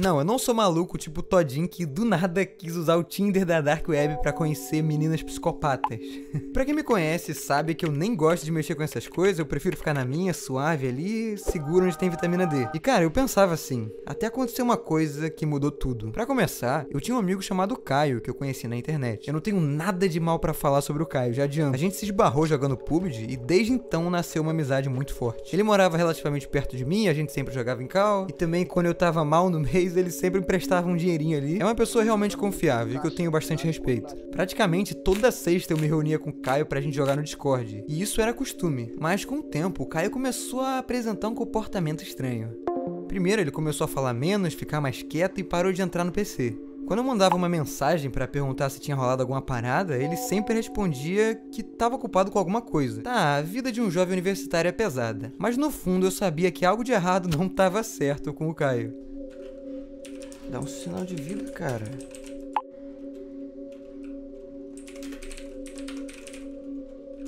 Não, eu não sou maluco tipo Todinho que do nada quis usar o Tinder da Dark Web para conhecer meninas psicopatas. pra quem me conhece sabe que eu nem gosto de mexer com essas coisas, eu prefiro ficar na minha, suave ali, seguro onde tem vitamina D. E cara, eu pensava assim, até aconteceu uma coisa que mudou tudo. Para começar, eu tinha um amigo chamado Caio que eu conheci na internet. Eu não tenho nada de mal para falar sobre o Caio, já adianto. A gente se esbarrou jogando PUBG e desde então nasceu uma amizade muito forte. Ele morava relativamente perto de mim, a gente sempre jogava em cal, e também quando eu tava mal no mês ele sempre emprestava um dinheirinho ali. É uma pessoa realmente confiável e que eu tenho bastante respeito. Praticamente toda sexta eu me reunia com o Caio pra gente jogar no Discord. E isso era costume. Mas com o tempo, o Caio começou a apresentar um comportamento estranho. Primeiro, ele começou a falar menos, ficar mais quieto e parou de entrar no PC. Quando eu mandava uma mensagem para perguntar se tinha rolado alguma parada, ele sempre respondia que estava ocupado com alguma coisa. Tá, a vida de um jovem universitário é pesada, mas no fundo eu sabia que algo de errado não estava certo com o Caio. Dá um sinal de vida, cara.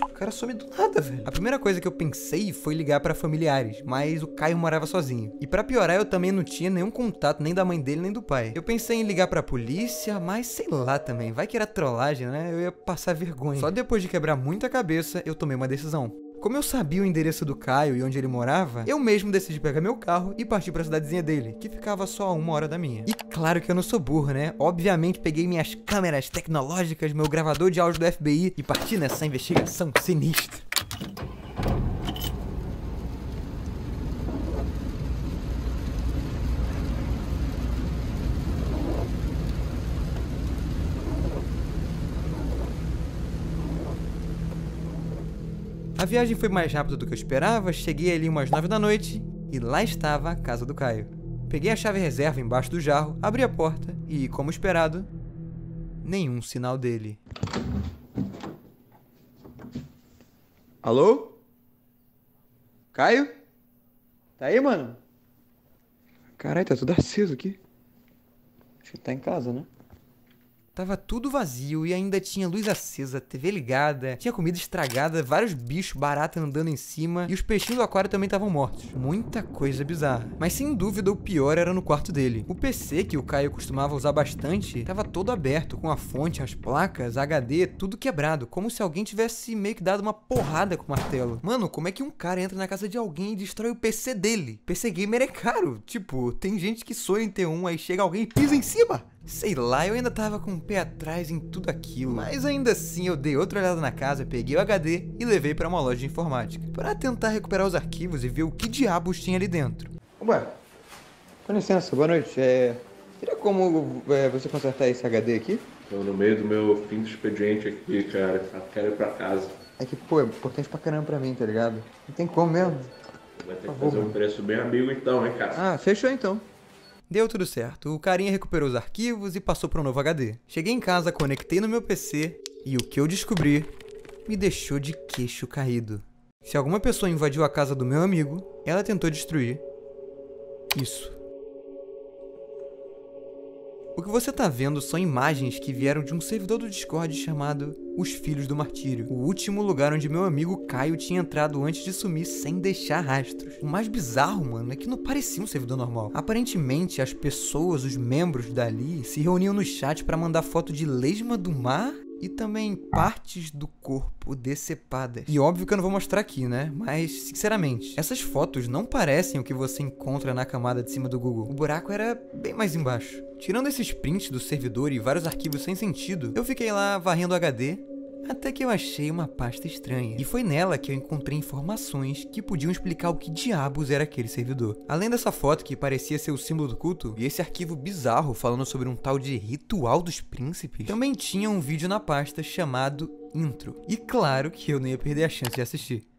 O cara some do nada, velho. A primeira coisa que eu pensei foi ligar para familiares, mas o Caio morava sozinho. E para piorar, eu também não tinha nenhum contato nem da mãe dele nem do pai. Eu pensei em ligar para polícia, mas sei lá também, vai que era trollagem, né? Eu ia passar vergonha. Só depois de quebrar muita cabeça, eu tomei uma decisão. Como eu sabia o endereço do Caio e onde ele morava, eu mesmo decidi pegar meu carro e partir pra cidadezinha dele, que ficava só a uma hora da minha. E claro que eu não sou burro, né? Obviamente peguei minhas câmeras tecnológicas, meu gravador de áudio do FBI e parti nessa investigação sinistra. A viagem foi mais rápida do que eu esperava, cheguei ali umas 9 da noite e lá estava a casa do Caio. Peguei a chave reserva embaixo do jarro, abri a porta e, como esperado, nenhum sinal dele. Alô? Caio? Tá aí, mano? Caralho, tá tudo aceso aqui. Acho que tá em casa, né? Tava tudo vazio e ainda tinha luz acesa, TV ligada, tinha comida estragada, vários bichos baratos andando em cima e os peixinhos do aquário também estavam mortos. Muita coisa bizarra. Mas sem dúvida o pior era no quarto dele. O PC que o Caio costumava usar bastante tava todo aberto, com a fonte, as placas, HD, tudo quebrado, como se alguém tivesse meio que dado uma porrada com o martelo. Mano, como é que um cara entra na casa de alguém e destrói o PC dele? PC gamer é caro. Tipo, tem gente que sonha em ter um, aí chega alguém e pisa em cima. Sei lá, eu ainda tava com o pé atrás em tudo aquilo, mas ainda assim eu dei outra olhada na casa, peguei o HD e levei para uma loja de informática, para tentar recuperar os arquivos e ver o que diabos tinha ali dentro. Ué, com licença, boa noite. É, teria como é, você consertar esse HD aqui? Tô no meio do meu fim do expediente aqui, cara. Quero ir pra casa. É que, pô, é importante pra caramba pra mim, tá ligado? Não tem como mesmo. Vai ter que fazer um preço bem amigo então, hein, cara? Ah, fechou então. Deu tudo certo. O carinha recuperou os arquivos e passou para um novo HD. Cheguei em casa, conectei no meu PC e o que eu descobri me deixou de queixo caído. Se alguma pessoa invadiu a casa do meu amigo, ela tentou destruir isso. O que você tá vendo são imagens que vieram de um servidor do Discord chamado Os Filhos do Martírio, o último lugar onde meu amigo Caio tinha entrado antes de sumir sem deixar rastros. O mais bizarro, mano, é que não parecia um servidor normal. Aparentemente, as pessoas, os membros dali, se reuniam no chat para mandar foto de lesma do mar e também partes do corpo decepadas. E óbvio que eu não vou mostrar aqui, né? Mas, sinceramente, essas fotos não parecem o que você encontra na camada de cima do Google. O buraco era bem mais embaixo. Tirando esses prints do servidor e vários arquivos sem sentido, eu fiquei lá varrendo o HD até que eu achei uma pasta estranha. E foi nela que eu encontrei informações que podiam explicar o que diabos era aquele servidor. Além dessa foto que parecia ser o símbolo do culto, e esse arquivo bizarro falando sobre um tal de ritual dos príncipes, também tinha um vídeo na pasta chamado Intro. E claro que eu não ia perder a chance de assistir.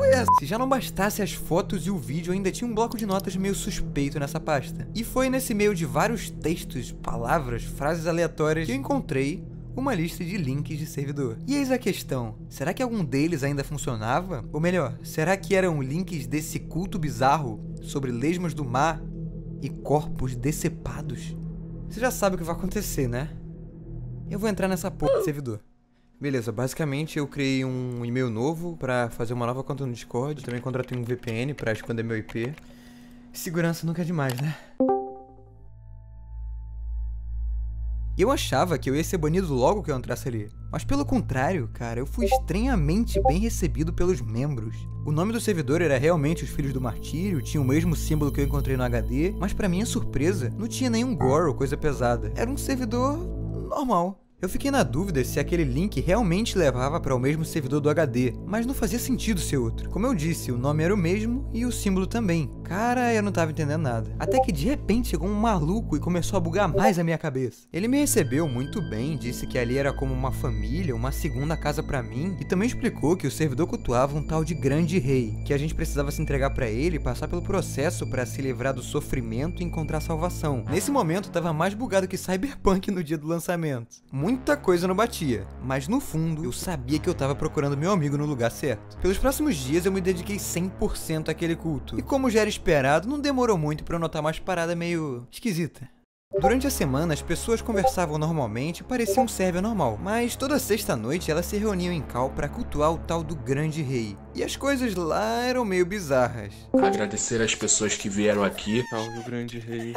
Foi essa? Se já não bastasse as fotos e o vídeo, ainda tinha um bloco de notas meio suspeito nessa pasta. E foi nesse meio de vários textos, palavras, frases aleatórias que eu encontrei uma lista de links de servidor. E eis a questão: será que algum deles ainda funcionava? Ou melhor, será que eram links desse culto bizarro sobre lesmas do mar e corpos decepados? Você já sabe o que vai acontecer, né? Eu vou entrar nessa porra de servidor. Beleza, basicamente eu criei um e-mail novo para fazer uma nova conta no Discord. Também contratei um VPN para esconder meu IP. Segurança nunca é demais, né? Eu achava que eu ia ser banido logo que eu entrasse ali. Mas pelo contrário, cara, eu fui estranhamente bem recebido pelos membros. O nome do servidor era realmente Os Filhos do Martírio, tinha o mesmo símbolo que eu encontrei no HD, mas para minha surpresa, não tinha nenhum gore ou coisa pesada. Era um servidor normal. Eu fiquei na dúvida se aquele link realmente levava para o mesmo servidor do HD, mas não fazia sentido ser outro. Como eu disse, o nome era o mesmo e o símbolo também. Cara, eu não tava entendendo nada. Até que de repente chegou um maluco e começou a bugar mais a minha cabeça. Ele me recebeu muito bem, disse que ali era como uma família, uma segunda casa para mim, e também explicou que o servidor cultuava um tal de grande rei, que a gente precisava se entregar para ele e passar pelo processo para se livrar do sofrimento e encontrar salvação. Nesse momento tava mais bugado que Cyberpunk no dia do lançamento. Muita coisa não batia, mas no fundo eu sabia que eu tava procurando meu amigo no lugar certo. Pelos próximos dias eu me dediquei 100% àquele culto. E como já era esperado, não demorou muito para eu notar mais parada meio esquisita. Durante a semana, as pessoas conversavam normalmente e pareciam um sérvia normal, mas toda sexta-noite elas se reuniam em Cal para cultuar o tal do Grande Rei. E as coisas lá eram meio bizarras. Agradecer as pessoas que vieram aqui Salve o grande rei.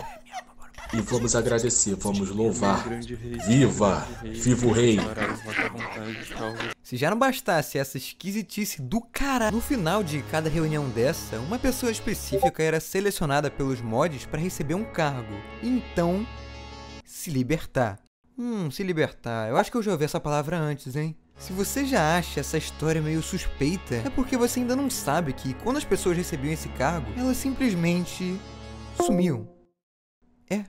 E vamos agradecer, vamos louvar. Viva! Viva o rei! Se já não bastasse essa esquisitice do cara, no final de cada reunião dessa, uma pessoa específica era selecionada pelos mods para receber um cargo. Então, se libertar. Hum, se libertar. Eu acho que eu já ouvi essa palavra antes, hein? Se você já acha essa história meio suspeita, é porque você ainda não sabe que quando as pessoas recebiam esse cargo, elas simplesmente sumiam. É,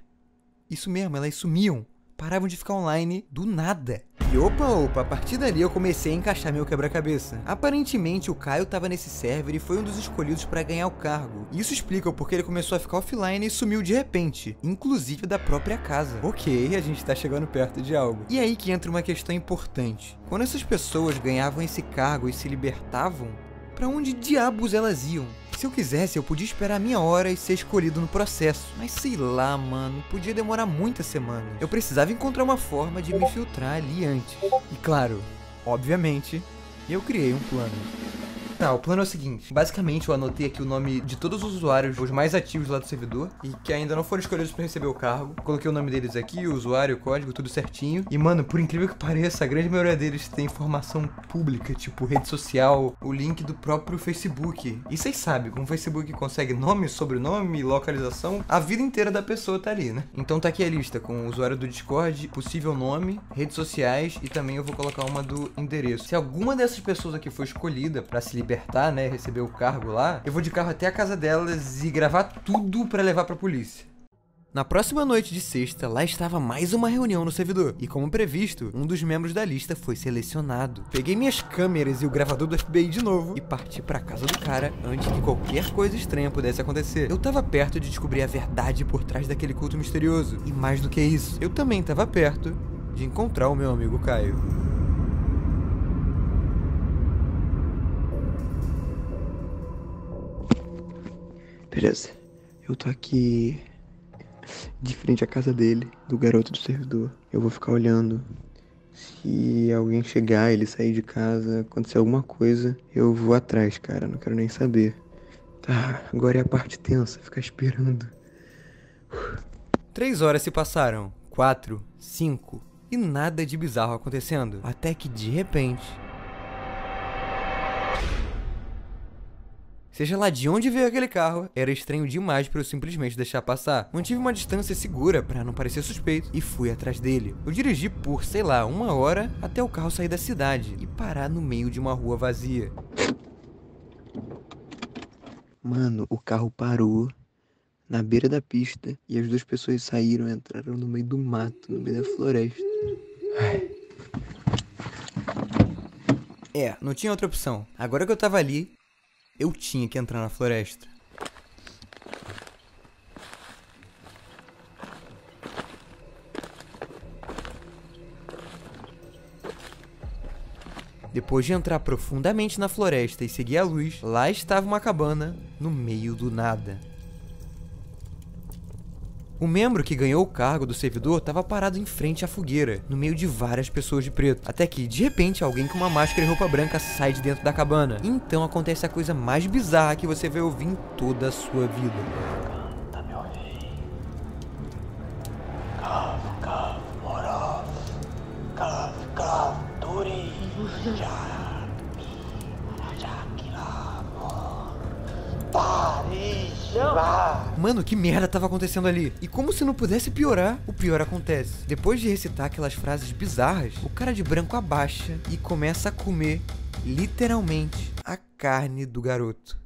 isso mesmo, elas sumiam. Paravam de ficar online do nada. E opa, opa, a partir dali eu comecei a encaixar meu quebra-cabeça. Aparentemente o Caio tava nesse server e foi um dos escolhidos para ganhar o cargo. Isso explica o porquê ele começou a ficar offline e sumiu de repente, inclusive da própria casa. Ok, a gente tá chegando perto de algo. E aí que entra uma questão importante. Quando essas pessoas ganhavam esse cargo e se libertavam, Pra onde diabos elas iam? Se eu quisesse, eu podia esperar a minha hora e ser escolhido no processo. Mas sei lá, mano, podia demorar muitas semanas. Eu precisava encontrar uma forma de me filtrar ali antes. E claro, obviamente, eu criei um plano. Tá, o plano é o seguinte. Basicamente, eu anotei aqui o nome de todos os usuários, os mais ativos lá do servidor, e que ainda não foram escolhidos para receber o cargo. Coloquei o nome deles aqui, o usuário, o código, tudo certinho. E, mano, por incrível que pareça, a grande maioria deles tem informação pública, tipo rede social, o link do próprio Facebook. E vocês sabem, como o Facebook consegue nome, sobrenome, localização, a vida inteira da pessoa tá ali, né? Então tá aqui a lista com o usuário do Discord, possível nome, redes sociais e também eu vou colocar uma do endereço. Se alguma dessas pessoas aqui for escolhida para se libertar, né, receber o cargo lá, eu vou de carro até a casa delas e gravar tudo para levar pra polícia. Na próxima noite de sexta, lá estava mais uma reunião no servidor, e como previsto, um dos membros da lista foi selecionado. Peguei minhas câmeras e o gravador do FBI de novo e parti pra casa do cara antes que qualquer coisa estranha pudesse acontecer. Eu tava perto de descobrir a verdade por trás daquele culto misterioso, e mais do que isso, eu também tava perto de encontrar o meu amigo Caio. Beleza. Eu tô aqui de frente à casa dele, do garoto do servidor. Eu vou ficar olhando. Se alguém chegar, ele sair de casa, acontecer alguma coisa, eu vou atrás, cara. Não quero nem saber. Tá, agora é a parte tensa, ficar esperando. Três horas se passaram. Quatro, cinco. E nada de bizarro acontecendo. Até que de repente. Seja lá de onde veio aquele carro, era estranho demais para eu simplesmente deixar passar. Mantive uma distância segura para não parecer suspeito e fui atrás dele. Eu dirigi por, sei lá, uma hora até o carro sair da cidade e parar no meio de uma rua vazia. Mano, o carro parou na beira da pista e as duas pessoas saíram e entraram no meio do mato, no meio da floresta. Ai. É, não tinha outra opção. Agora que eu tava ali, eu tinha que entrar na floresta. Depois de entrar profundamente na floresta e seguir a luz, lá estava uma cabana no meio do nada. O membro que ganhou o cargo do servidor estava parado em frente à fogueira, no meio de várias pessoas de preto. Até que, de repente, alguém com uma máscara e roupa branca sai de dentro da cabana. Então acontece a coisa mais bizarra que você vai ouvir em toda a sua vida. Mano, que merda tava acontecendo ali? E como se não pudesse piorar, o pior acontece. Depois de recitar aquelas frases bizarras, o cara de branco abaixa e começa a comer, literalmente, a carne do garoto.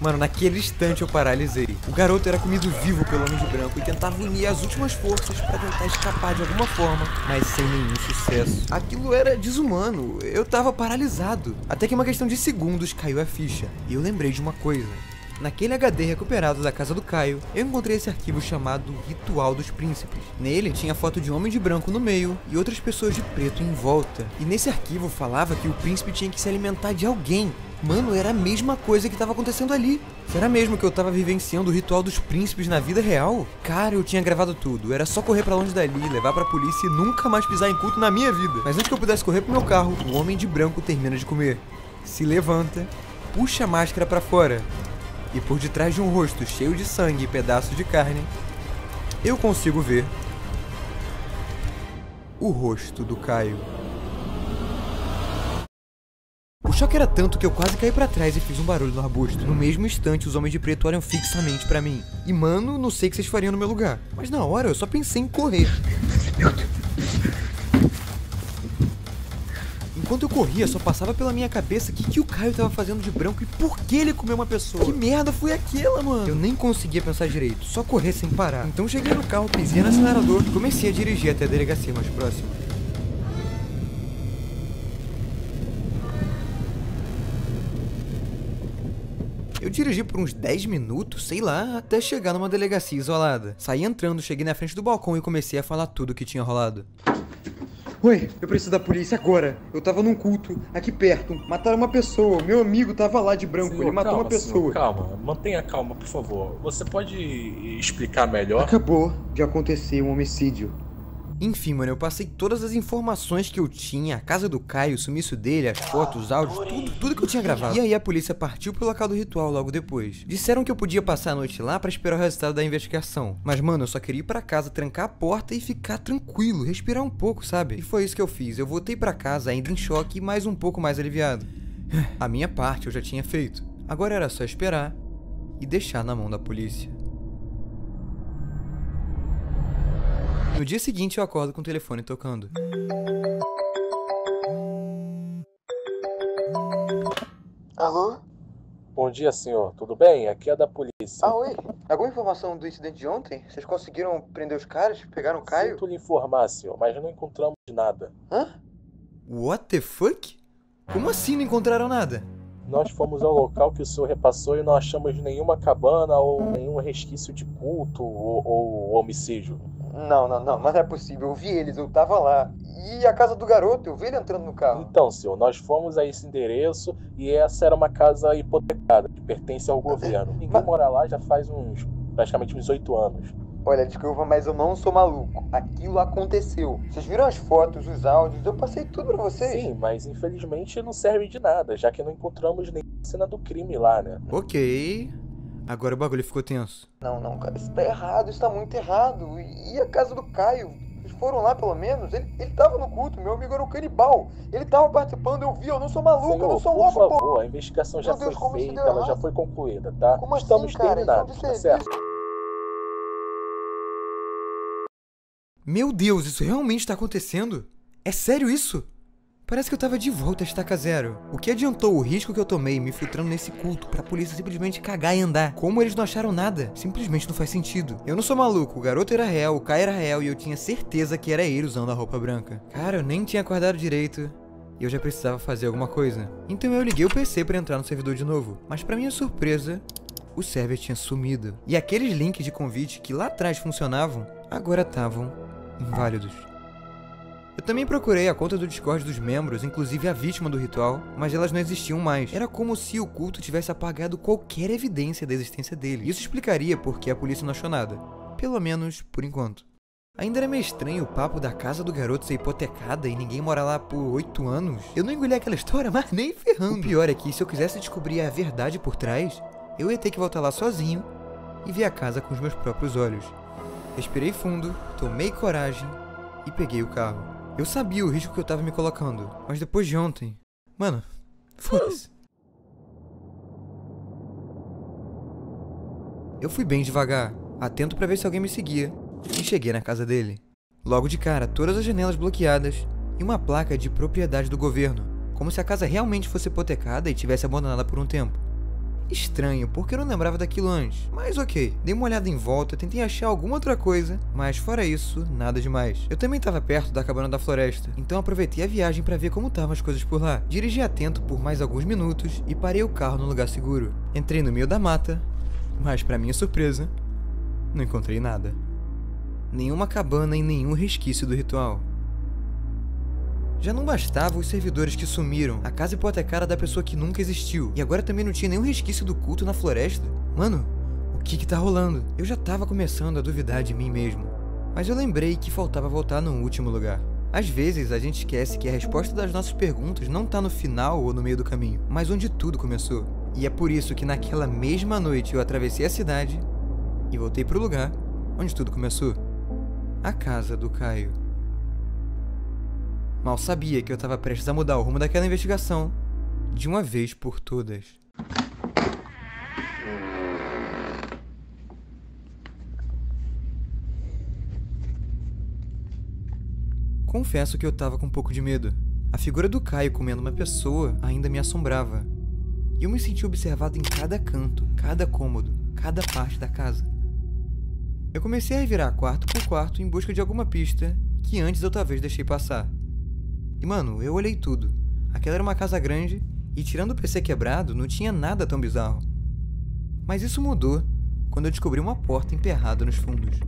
Mano, naquele instante eu paralisei. O garoto era comido vivo pelo homem de branco e tentava unir as últimas forças para tentar escapar de alguma forma, mas sem nenhum sucesso. Aquilo era desumano, eu tava paralisado. Até que uma questão de segundos caiu a ficha, e eu lembrei de uma coisa. Naquele HD recuperado da casa do Caio, eu encontrei esse arquivo chamado Ritual dos Príncipes. Nele tinha foto de um homem de branco no meio e outras pessoas de preto em volta. E nesse arquivo falava que o príncipe tinha que se alimentar de alguém. Mano, era a mesma coisa que estava acontecendo ali. Será mesmo que eu tava vivenciando o ritual dos príncipes na vida real? Cara, eu tinha gravado tudo. Era só correr para longe dali, levar pra polícia e nunca mais pisar em culto na minha vida. Mas antes que eu pudesse correr pro meu carro, o homem de branco termina de comer. Se levanta, puxa a máscara para fora. E por detrás de um rosto cheio de sangue e pedaços de carne, eu consigo ver o rosto do Caio. O choque era tanto que eu quase caí pra trás e fiz um barulho no arbusto. No mesmo instante, os homens de preto olham fixamente pra mim. E mano, não sei o que vocês fariam no meu lugar. Mas na hora eu só pensei em correr. Enquanto eu corria, só passava pela minha cabeça o que, que o Caio tava fazendo de branco e por que ele comeu uma pessoa. Que merda foi aquela, mano? Eu nem conseguia pensar direito, só correr sem parar. Então cheguei no carro, pisei no acelerador e comecei a dirigir até a delegacia mais próxima. Eu dirigi por uns 10 minutos, sei lá, até chegar numa delegacia isolada. Saí entrando, cheguei na frente do balcão e comecei a falar tudo o que tinha rolado. Oi, eu preciso da polícia agora. Eu tava num culto, aqui perto. Mataram uma pessoa. Meu amigo tava lá de branco. Senhor, ele matou calma, uma pessoa. senhor, calma, mantenha calma, por favor. Você pode explicar melhor? Acabou de acontecer um homicídio. Enfim, mano, eu passei todas as informações que eu tinha, a casa do Caio, o sumiço dele, as fotos, os áudios, tudo, tudo que eu tinha gravado. E aí a polícia partiu pro local do ritual logo depois. Disseram que eu podia passar a noite lá pra esperar o resultado da investigação. Mas, mano, eu só queria ir pra casa, trancar a porta e ficar tranquilo, respirar um pouco, sabe? E foi isso que eu fiz. Eu voltei pra casa ainda em choque e mais um pouco mais aliviado. A minha parte eu já tinha feito. Agora era só esperar e deixar na mão da polícia. No dia seguinte eu acordo com o telefone tocando. Alô? Bom dia, senhor. Tudo bem? Aqui é da polícia. Ah, oi. Alguma informação do incidente de ontem? Vocês conseguiram prender os caras? Pegaram o Caio? Sinto lhe informar, senhor, mas não encontramos nada. Hã? What the fuck? Como assim não encontraram nada? Nós fomos ao local que o senhor repassou e não achamos nenhuma cabana ou nenhum resquício de culto ou, ou homicídio. Não, não, não, mas não é possível. Eu vi eles, eu tava lá. E a casa do garoto, eu vi ele entrando no carro. Então, senhor, nós fomos a esse endereço e essa era uma casa hipotecada que pertence ao governo. Ninguém Mas- mora lá já faz uns praticamente uns oito anos. Olha, desculpa, mas eu não sou maluco. Aquilo aconteceu. Vocês viram as fotos, os áudios, eu passei tudo pra vocês. Sim, mas infelizmente não serve de nada, já que não encontramos nenhuma cena do crime lá, né? Ok. Agora o bagulho ficou tenso. Não, não, cara, isso tá errado, isso tá muito errado. E a casa do Caio? Vocês foram lá pelo menos? Ele, ele tava no culto, meu amigo era um canibal. Ele tava participando, eu vi, eu não sou maluco, eu não Senhor, sou por louco, pô. favor, a investigação já Meu Deus, foi feita, ela já foi concluída, tá? Como assim, Estamos cara? Isso é terminados, tá certo? Meu Deus, isso realmente tá acontecendo? É sério isso? Parece que eu tava de volta a estaca zero. O que adiantou o risco que eu tomei me filtrando nesse culto pra polícia simplesmente cagar e andar? Como eles não acharam nada? Simplesmente não faz sentido. Eu não sou maluco, o garoto era real, o Kai era real e eu tinha certeza que era ele usando a roupa branca. Cara, eu nem tinha acordado direito e eu já precisava fazer alguma coisa. Então eu liguei o PC para entrar no servidor de novo. Mas para minha surpresa, o server tinha sumido. E aqueles links de convite que lá atrás funcionavam, agora estavam inválidos. Eu também procurei a conta do Discord dos membros, inclusive a vítima do ritual, mas elas não existiam mais. Era como se o culto tivesse apagado qualquer evidência da existência dele. Isso explicaria por que a polícia não achou nada. Pelo menos por enquanto. Ainda era meio estranho o papo da casa do garoto ser hipotecada e ninguém mora lá por oito anos. Eu não engoli aquela história, mas nem ferrando. O pior é que se eu quisesse descobrir a verdade por trás, eu ia ter que voltar lá sozinho e ver a casa com os meus próprios olhos. Respirei fundo, tomei coragem e peguei o carro. Eu sabia o risco que eu tava me colocando, mas depois de ontem. Mano, foda-se. Eu fui bem devagar, atento para ver se alguém me seguia, e cheguei na casa dele. Logo de cara, todas as janelas bloqueadas e uma placa de propriedade do governo, como se a casa realmente fosse hipotecada e tivesse abandonada por um tempo. Estranho, porque eu não lembrava daquilo antes. Mas ok, dei uma olhada em volta, tentei achar alguma outra coisa, mas fora isso, nada demais. Eu também estava perto da cabana da floresta, então aproveitei a viagem para ver como estavam as coisas por lá. Dirigi atento por mais alguns minutos e parei o carro no lugar seguro. Entrei no meio da mata, mas para minha surpresa, não encontrei nada. Nenhuma cabana e nenhum resquício do ritual. Já não bastava os servidores que sumiram, a casa hipotecária da pessoa que nunca existiu, e agora também não tinha nenhum resquício do culto na floresta? Mano, o que que tá rolando? Eu já tava começando a duvidar de mim mesmo. Mas eu lembrei que faltava voltar no último lugar. Às vezes a gente esquece que a resposta das nossas perguntas não tá no final ou no meio do caminho, mas onde tudo começou. E é por isso que naquela mesma noite eu atravessei a cidade e voltei pro lugar onde tudo começou. A casa do Caio. Mal sabia que eu estava prestes a mudar o rumo daquela investigação de uma vez por todas. Confesso que eu estava com um pouco de medo. A figura do Caio comendo uma pessoa ainda me assombrava. E eu me senti observado em cada canto, cada cômodo, cada parte da casa. Eu comecei a revirar quarto por quarto em busca de alguma pista que antes eu talvez deixei passar. E mano, eu olhei tudo. Aquela era uma casa grande e tirando o PC quebrado, não tinha nada tão bizarro. Mas isso mudou quando eu descobri uma porta emperrada nos fundos.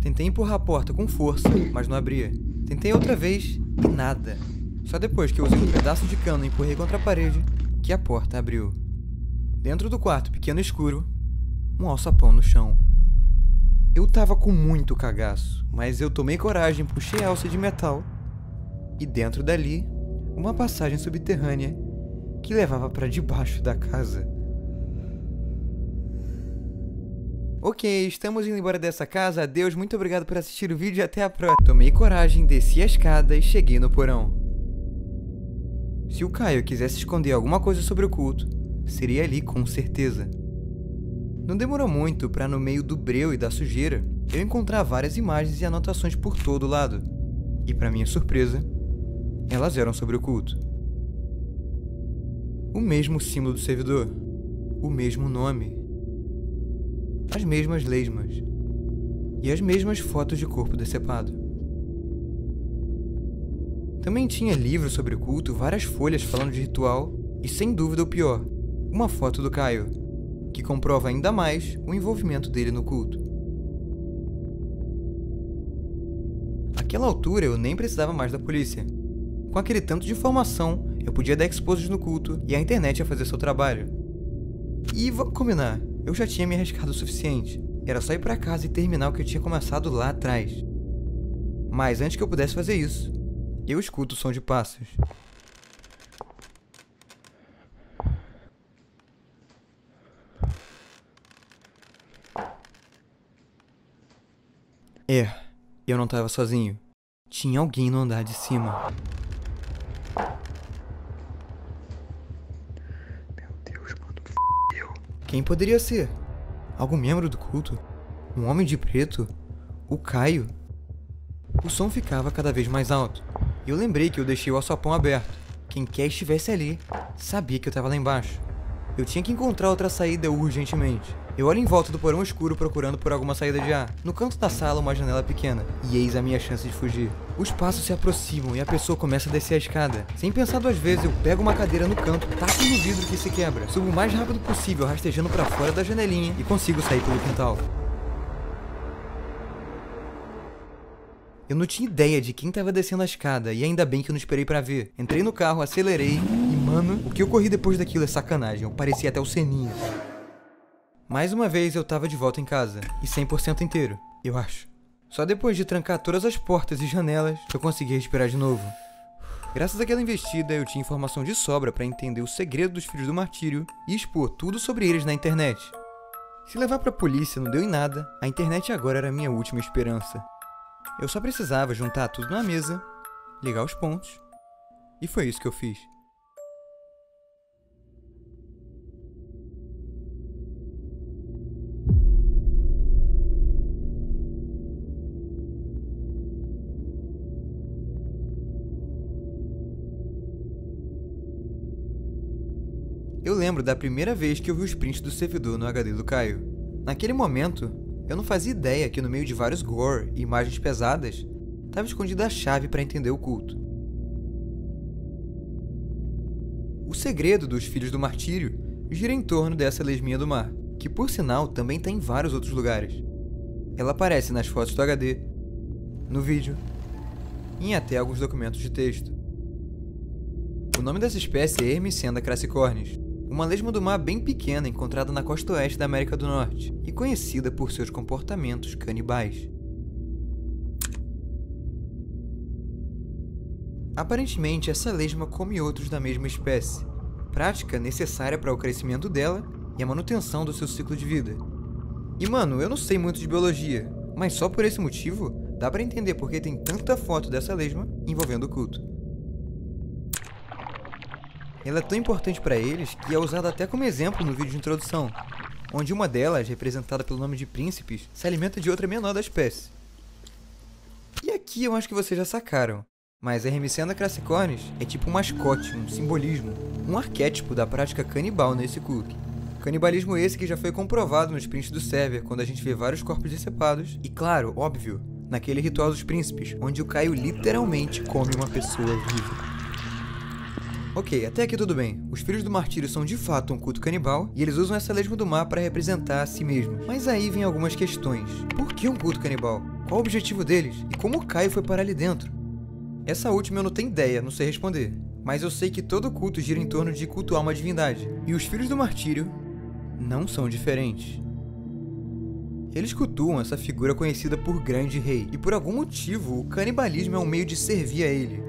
Tentei empurrar a porta com força, mas não abria. Tentei outra vez e nada. Só depois que eu usei um pedaço de cano e empurrei contra a parede, que a porta abriu. Dentro do quarto pequeno escuro, um alçapão no chão. Eu tava com muito cagaço, mas eu tomei coragem, puxei a alça de metal e dentro dali, uma passagem subterrânea que levava para debaixo da casa. Ok, estamos indo embora dessa casa. Adeus, muito obrigado por assistir o vídeo e até a próxima. Tomei coragem, desci a escada e cheguei no porão. Se o Caio quisesse esconder alguma coisa sobre o culto, seria ali com certeza. Não demorou muito para no meio do breu e da sujeira eu encontrar várias imagens e anotações por todo lado. E para minha surpresa, elas eram sobre o culto. O mesmo símbolo do servidor, o mesmo nome, as mesmas lesmas e as mesmas fotos de corpo decepado. Também tinha livros sobre o culto, várias folhas falando de ritual e, sem dúvida o pior, uma foto do Caio que comprova ainda mais o envolvimento dele no culto. Aquela altura eu nem precisava mais da polícia. Com aquele tanto de informação, eu podia dar exposes no culto e a internet ia fazer seu trabalho. E vamos combinar, eu já tinha me arriscado o suficiente. Era só ir para casa e terminar o que eu tinha começado lá atrás. Mas antes que eu pudesse fazer isso, eu escuto o som de passos. É, eu não tava sozinho. Tinha alguém no andar de cima. Meu Deus, mano, eu. Quem poderia ser? Algum membro do culto? Um homem de preto? O Caio? o som ficava cada vez mais alto. E eu lembrei que eu deixei o alçapão aberto. Quem quer estivesse ali, sabia que eu estava lá embaixo. Eu tinha que encontrar outra saída urgentemente. Eu olho em volta do porão escuro procurando por alguma saída de ar. No canto da sala, uma janela pequena. E eis a minha chance de fugir. Os passos se aproximam e a pessoa começa a descer a escada. Sem pensar duas vezes, eu pego uma cadeira no canto, taco no vidro que se quebra. Subo o mais rápido possível, rastejando para fora da janelinha e consigo sair pelo quintal. Eu não tinha ideia de quem tava descendo a escada e ainda bem que eu não esperei para ver. Entrei no carro, acelerei e, mano, o que eu corri depois daquilo é sacanagem. Eu parecia até o Seninha. Mais uma vez eu tava de volta em casa, e 100% inteiro, eu acho. Só depois de trancar todas as portas e janelas eu consegui respirar de novo. Graças àquela investida, eu tinha informação de sobra para entender o segredo dos filhos do martírio e expor tudo sobre eles na internet. Se levar pra polícia não deu em nada, a internet agora era a minha última esperança. Eu só precisava juntar tudo na mesa, ligar os pontos, e foi isso que eu fiz. Lembro da primeira vez que eu vi os prints do servidor no HD do Caio. Naquele momento, eu não fazia ideia que no meio de vários gore e imagens pesadas, estava escondida a chave para entender o culto. O segredo dos Filhos do Martírio gira em torno dessa lesminha do mar, que por sinal também está em vários outros lugares. Ela aparece nas fotos do HD, no vídeo e em até alguns documentos de texto. O nome dessa espécie é Hermicenda crassicornis, uma lesma do mar bem pequena encontrada na costa oeste da América do Norte e conhecida por seus comportamentos canibais. Aparentemente, essa lesma come outros da mesma espécie, prática necessária para o crescimento dela e a manutenção do seu ciclo de vida. E mano, eu não sei muito de biologia, mas só por esse motivo dá para entender porque tem tanta foto dessa lesma envolvendo o culto. Ela é tão importante para eles que é usada até como exemplo no vídeo de introdução, onde uma delas, representada pelo nome de príncipes, se alimenta de outra menor da espécie. E aqui eu acho que vocês já sacaram, mas a Hermicenda crassicornis é tipo um mascote, um simbolismo, um arquétipo da prática canibal nesse culto. Canibalismo esse que já foi comprovado nos prints do server, quando a gente vê vários corpos decepados, e claro, óbvio, naquele ritual dos príncipes, onde o Caio literalmente come uma pessoa viva. Ok, até aqui tudo bem. Os filhos do martírio são de fato um culto canibal e eles usam essa lesma do mar para representar a si mesmo. Mas aí vem algumas questões. Por que um culto canibal? Qual o objetivo deles? E como o Caio foi parar ali dentro? Essa última eu não tenho ideia, não sei responder. Mas eu sei que todo culto gira em torno de cultuar uma divindade. E os filhos do martírio não são diferentes. Eles cultuam essa figura conhecida por Grande Rei, e por algum motivo o canibalismo é um meio de servir a ele.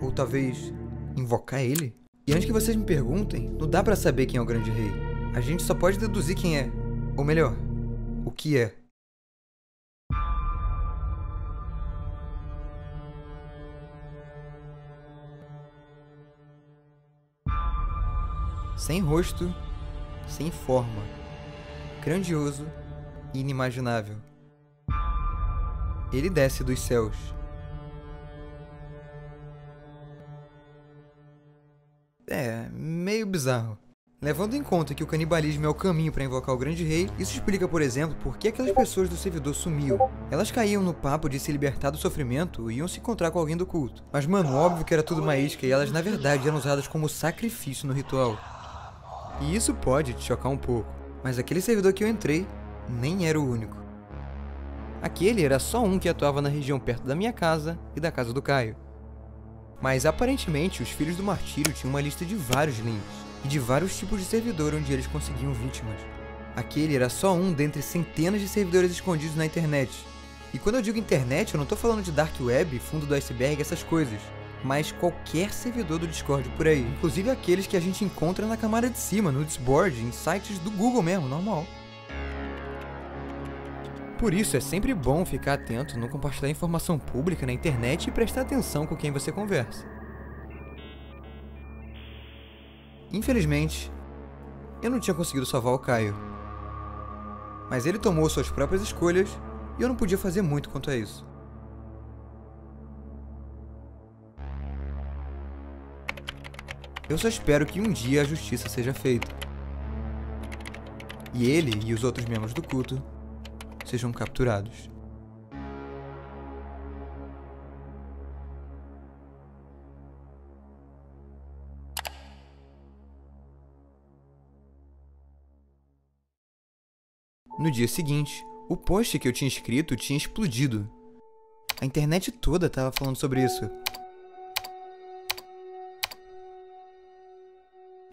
Ou talvez invocar ele? E antes que vocês me perguntem, não dá para saber quem é o grande rei. A gente só pode deduzir quem é. Ou melhor, o que é. Sem rosto, sem forma, grandioso e inimaginável. Ele desce dos céus É, meio bizarro. Levando em conta que o canibalismo é o caminho para invocar o grande rei, isso explica, por exemplo, por que aquelas pessoas do servidor sumiam. Elas caíam no papo de se libertar do sofrimento e iam se encontrar com alguém do culto. Mas mano, óbvio que era tudo uma isca e elas na verdade eram usadas como sacrifício no ritual. E isso pode te chocar um pouco, mas aquele servidor que eu entrei nem era o único. Aquele era só um que atuava na região perto da minha casa e da casa do Caio. Mas aparentemente os filhos do martírio tinham uma lista de vários links e de vários tipos de servidor onde eles conseguiam vítimas. Aquele era só um dentre centenas de servidores escondidos na internet. E quando eu digo internet, eu não estou falando de dark web, fundo do iceberg, essas coisas, mas qualquer servidor do Discord por aí, inclusive aqueles que a gente encontra na camada de cima, no Discord, em sites do Google mesmo, normal. Por isso, é sempre bom ficar atento, não compartilhar informação pública na internet e prestar atenção com quem você conversa. Infelizmente, eu não tinha conseguido salvar o Caio. Mas ele tomou suas próprias escolhas e eu não podia fazer muito quanto a isso. Eu só espero que um dia a justiça seja feita. E ele e os outros membros do culto sejam capturados. No dia seguinte, o post que eu tinha escrito tinha explodido. A internet toda estava falando sobre isso.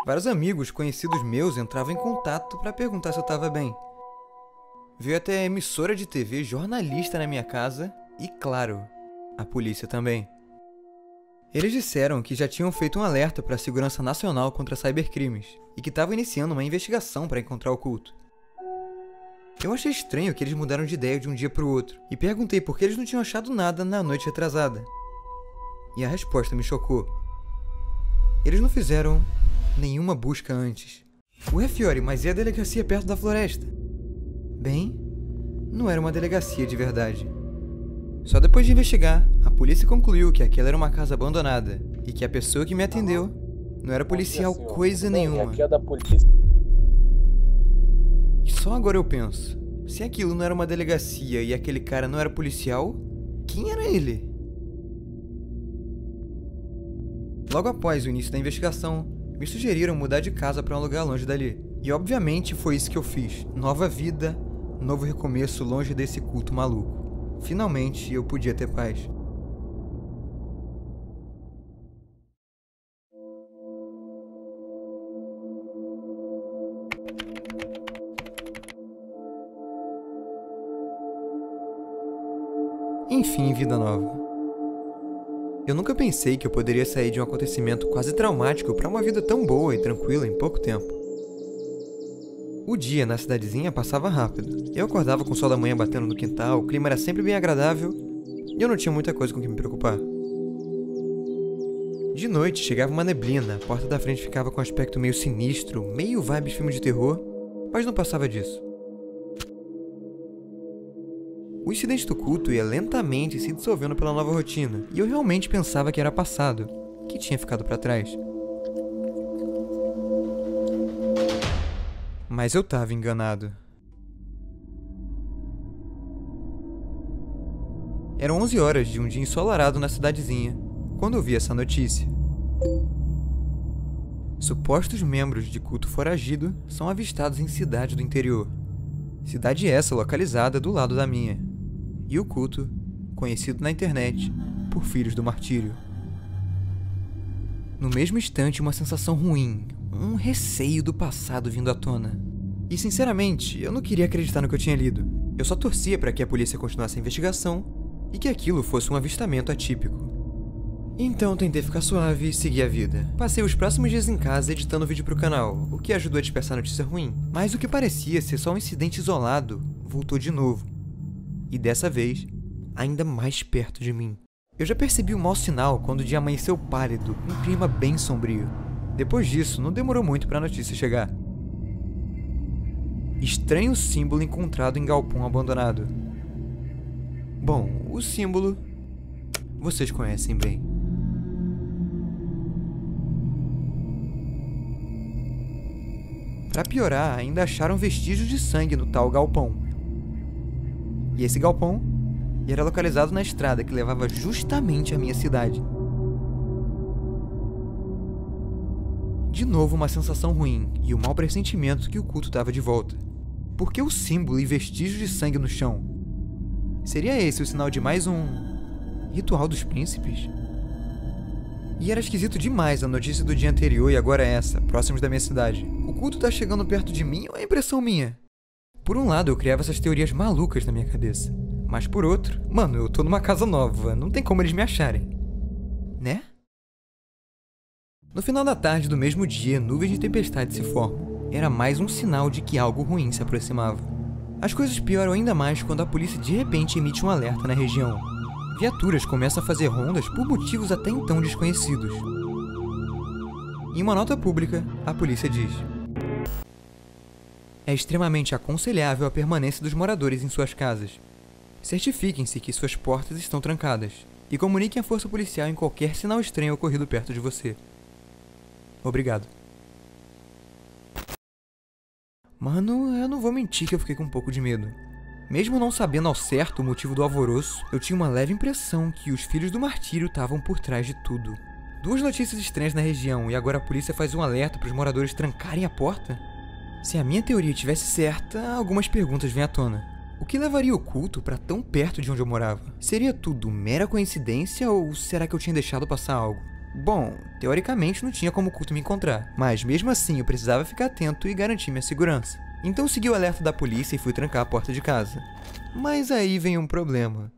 Vários amigos conhecidos meus entravam em contato para perguntar se eu estava bem. Veio até emissora de TV, jornalista na minha casa e, claro, a polícia também. Eles disseram que já tinham feito um alerta para a Segurança Nacional contra cybercrimes e que estavam iniciando uma investigação para encontrar o culto. Eu achei estranho que eles mudaram de ideia de um dia para o outro e perguntei por que eles não tinham achado nada na noite retrasada. E a resposta me chocou. Eles não fizeram nenhuma busca antes. Ué, Fiore, mas e a delegacia perto da floresta? Bem, não era uma delegacia de verdade. Só depois de investigar, a polícia concluiu que aquela era uma casa abandonada e que a pessoa que me atendeu não era policial coisa nenhuma. É. E só agora eu penso: se aquilo não era uma delegacia e aquele cara não era policial, quem era ele? Logo após o início da investigação, me sugeriram mudar de casa para um lugar longe dali. E obviamente foi isso que eu fiz. Nova vida, novo recomeço longe desse culto maluco. Finalmente eu podia ter paz. Enfim, vida nova. Eu nunca pensei que eu poderia sair de um acontecimento quase traumático para uma vida tão boa e tranquila em pouco tempo. O dia na cidadezinha passava rápido. Eu acordava com o sol da manhã batendo no quintal, o clima era sempre bem agradável e eu não tinha muita coisa com que me preocupar. De noite chegava uma neblina, a porta da frente ficava com um aspecto meio sinistro, meio vibes filme de terror, mas não passava disso. O incidente do culto ia lentamente se dissolvendo pela nova rotina, e eu realmente pensava que era passado, que tinha ficado para trás. Mas eu estava enganado. Eram 11 horas de um dia ensolarado na cidadezinha, quando eu vi essa notícia. Supostos membros de culto foragido são avistados em cidade do interior. Cidade essa localizada do lado da minha e o culto, conhecido na internet por Filhos do Martírio. No mesmo instante, uma sensação ruim, um receio do passado vindo à tona. E sinceramente, eu não queria acreditar no que eu tinha lido. Eu só torcia para que a polícia continuasse a investigação e que aquilo fosse um avistamento atípico. Então tentei ficar suave e seguir a vida. Passei os próximos dias em casa editando vídeo pro canal, o que ajudou a dispersar notícia ruim. Mas o que parecia ser só um incidente isolado voltou de novo e dessa vez, ainda mais perto de mim. Eu já percebi o mau sinal quando o dia amanheceu pálido, um clima bem sombrio. Depois disso, não demorou muito para a notícia chegar. Estranho símbolo encontrado em galpão abandonado. Bom, o símbolo vocês conhecem bem. Para piorar, ainda acharam vestígios de sangue no tal galpão. E esse galpão era localizado na estrada que levava justamente à minha cidade. De novo uma sensação ruim e o mau pressentimento que o culto estava de volta. Por que o símbolo e vestígios de sangue no chão? Seria esse o sinal de mais um ritual dos príncipes? E era esquisito demais a notícia do dia anterior e agora essa, próximos da minha cidade. O culto tá chegando perto de mim ou é impressão minha? Por um lado, eu criava essas teorias malucas na minha cabeça. Mas por outro, mano, eu tô numa casa nova, não tem como eles me acharem. Né? No final da tarde do mesmo dia, nuvens de tempestade se formam. Era mais um sinal de que algo ruim se aproximava. As coisas pioram ainda mais quando a polícia de repente emite um alerta na região. Viaturas começam a fazer rondas por motivos até então desconhecidos. Em uma nota pública, a polícia diz: é extremamente aconselhável a permanência dos moradores em suas casas. Certifiquem-se que suas portas estão trancadas e comuniquem à força policial em qualquer sinal estranho ocorrido perto de você. Obrigado. Mano, eu não vou mentir que eu fiquei com um pouco de medo. Mesmo não sabendo ao certo o motivo do alvoroço, eu tinha uma leve impressão que os filhos do martírio estavam por trás de tudo. Duas notícias estranhas na região e agora a polícia faz um alerta para os moradores trancarem a porta? Se a minha teoria tivesse certa, algumas perguntas vêm à tona. O que levaria o culto para tão perto de onde eu morava? Seria tudo mera coincidência ou será que eu tinha deixado passar algo? Bom, teoricamente não tinha como o culto me encontrar, mas mesmo assim eu precisava ficar atento e garantir minha segurança. Então segui o alerta da polícia e fui trancar a porta de casa. Mas aí vem um problema.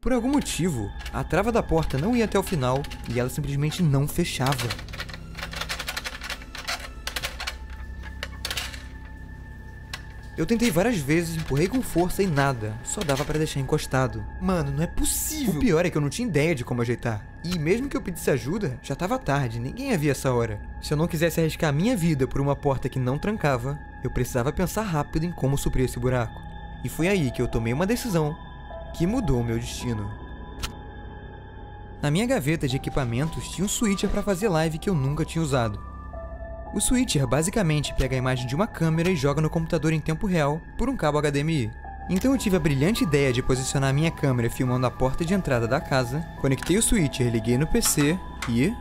Por algum motivo, a trava da porta não ia até o final e ela simplesmente não fechava. Eu tentei várias vezes, empurrei com força e nada, só dava para deixar encostado. Mano, não é possível. O pior é que eu não tinha ideia de como ajeitar. E mesmo que eu pedisse ajuda, já tava tarde, ninguém havia essa hora. Se eu não quisesse arriscar a minha vida por uma porta que não trancava, eu precisava pensar rápido em como suprir esse buraco. E foi aí que eu tomei uma decisão que mudou o meu destino. Na minha gaveta de equipamentos tinha um switcher para fazer live que eu nunca tinha usado. O switcher basicamente pega a imagem de uma câmera e joga no computador em tempo real por um cabo HDMI. Então eu tive a brilhante ideia de posicionar a minha câmera filmando a porta de entrada da casa, conectei o switcher, liguei no PC e.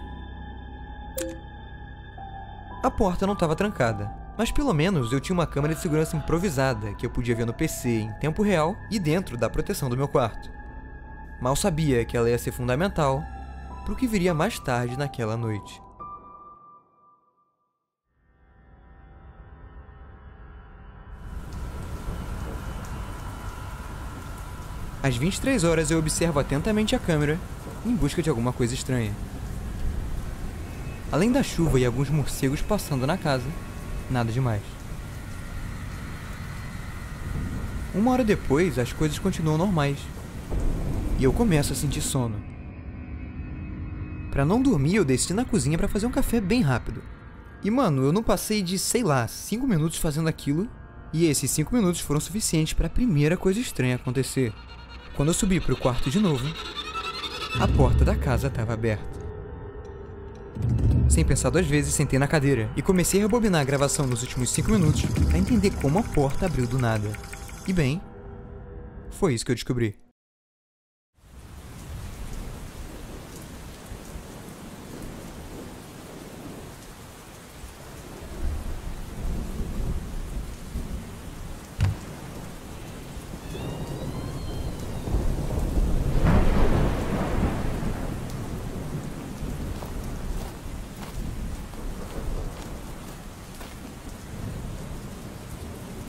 A porta não estava trancada, mas pelo menos eu tinha uma câmera de segurança improvisada que eu podia ver no PC em tempo real e dentro da proteção do meu quarto. Mal sabia que ela ia ser fundamental para o que viria mais tarde naquela noite. Às 23 horas eu observo atentamente a câmera em busca de alguma coisa estranha. Além da chuva e alguns morcegos passando na casa, nada demais. Uma hora depois, as coisas continuam normais. E eu começo a sentir sono. Para não dormir, eu desci na cozinha para fazer um café bem rápido. E mano, eu não passei de, sei lá, 5 minutos fazendo aquilo, e esses 5 minutos foram suficientes para a primeira coisa estranha acontecer. Quando eu subi para o quarto de novo, a porta da casa estava aberta. Sem pensar duas vezes, sentei na cadeira e comecei a rebobinar a gravação nos últimos cinco minutos para entender como a porta abriu do nada. E bem, foi isso que eu descobri.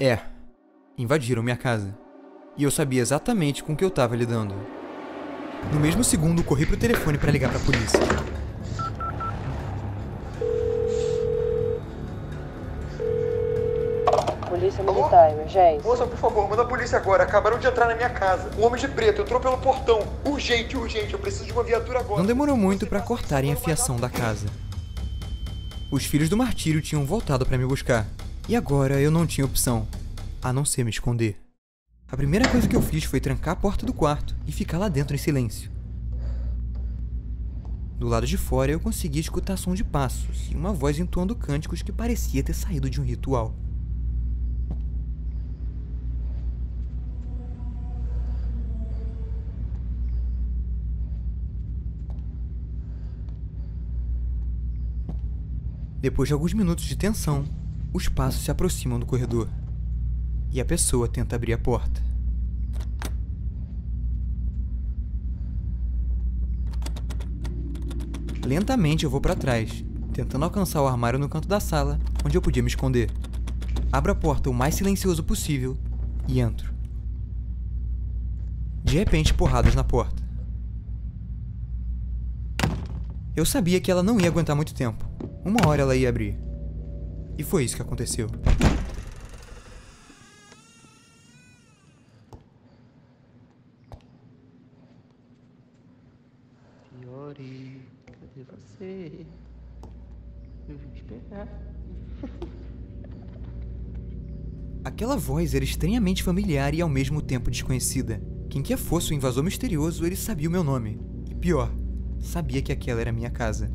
É, invadiram minha casa. E eu sabia exatamente com o que eu estava lidando. No mesmo segundo, corri pro telefone para ligar para a polícia. Polícia Militar, emergência. Moça, por favor, manda a polícia agora. Acabaram de entrar na minha casa. Um homem de preto entrou pelo portão. Urgente, urgente. Eu preciso de uma viatura agora. Não demorou muito para cortarem a fiação da casa. Os filhos do martírio tinham voltado para me buscar. E agora eu não tinha opção, a não ser me esconder. A primeira coisa que eu fiz foi trancar a porta do quarto e ficar lá dentro em silêncio. Do lado de fora eu conseguia escutar som de passos e uma voz entoando cânticos que parecia ter saído de um ritual. Depois de alguns minutos de tensão, os passos se aproximam do corredor e a pessoa tenta abrir a porta. Lentamente eu vou para trás, tentando alcançar o armário no canto da sala, onde eu podia me esconder. Abro a porta o mais silencioso possível e entro. De repente, porradas na porta. Eu sabia que ela não ia aguentar muito tempo. Uma hora ela ia abrir. E foi isso que aconteceu. Fiore, cadê você? Eu vim te pegar. Aquela voz era estranhamente familiar e ao mesmo tempo desconhecida. Quem quer fosse o invasor misterioso, ele sabia o meu nome. E pior, sabia que aquela era a minha casa.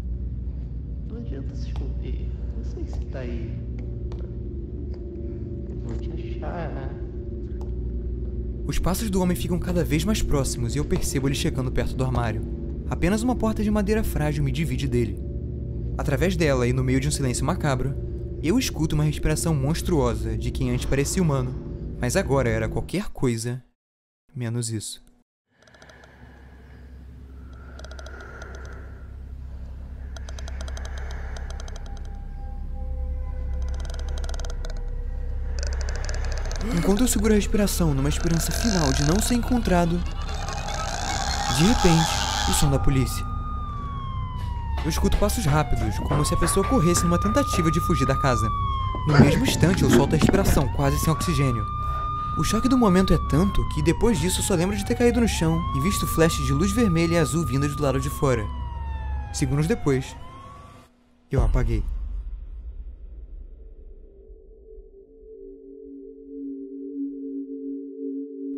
Não adianta se esconder. tá aí. Vou te achar. Os passos do homem ficam cada vez mais próximos e eu percebo ele chegando perto do armário. Apenas uma porta de madeira frágil me divide dele. Através dela e no meio de um silêncio macabro, eu escuto uma respiração monstruosa de quem antes parecia humano, mas agora era qualquer coisa menos isso. Enquanto eu seguro a respiração numa esperança final de não ser encontrado, de repente, o som da polícia. Eu escuto passos rápidos, como se a pessoa corresse numa tentativa de fugir da casa. No mesmo instante, eu solto a respiração, quase sem oxigênio. O choque do momento é tanto que depois disso só lembro de ter caído no chão e visto flashes de luz vermelha e azul vindas do lado de fora. Segundos depois, eu apaguei.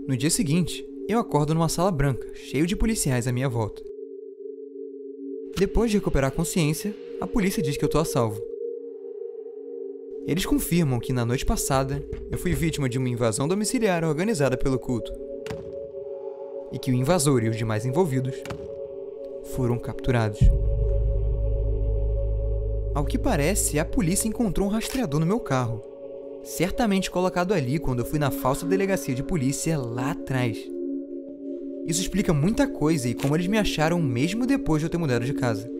No dia seguinte, eu acordo numa sala branca, cheio de policiais à minha volta. Depois de recuperar a consciência, a polícia diz que eu tô a salvo. Eles confirmam que na noite passada eu fui vítima de uma invasão domiciliar organizada pelo culto. E que o invasor e os demais envolvidos foram capturados. Ao que parece, a polícia encontrou um rastreador no meu carro, certamente colocado ali quando eu fui na falsa delegacia de polícia lá atrás. Isso explica muita coisa e como eles me acharam mesmo depois de eu ter mudado de casa.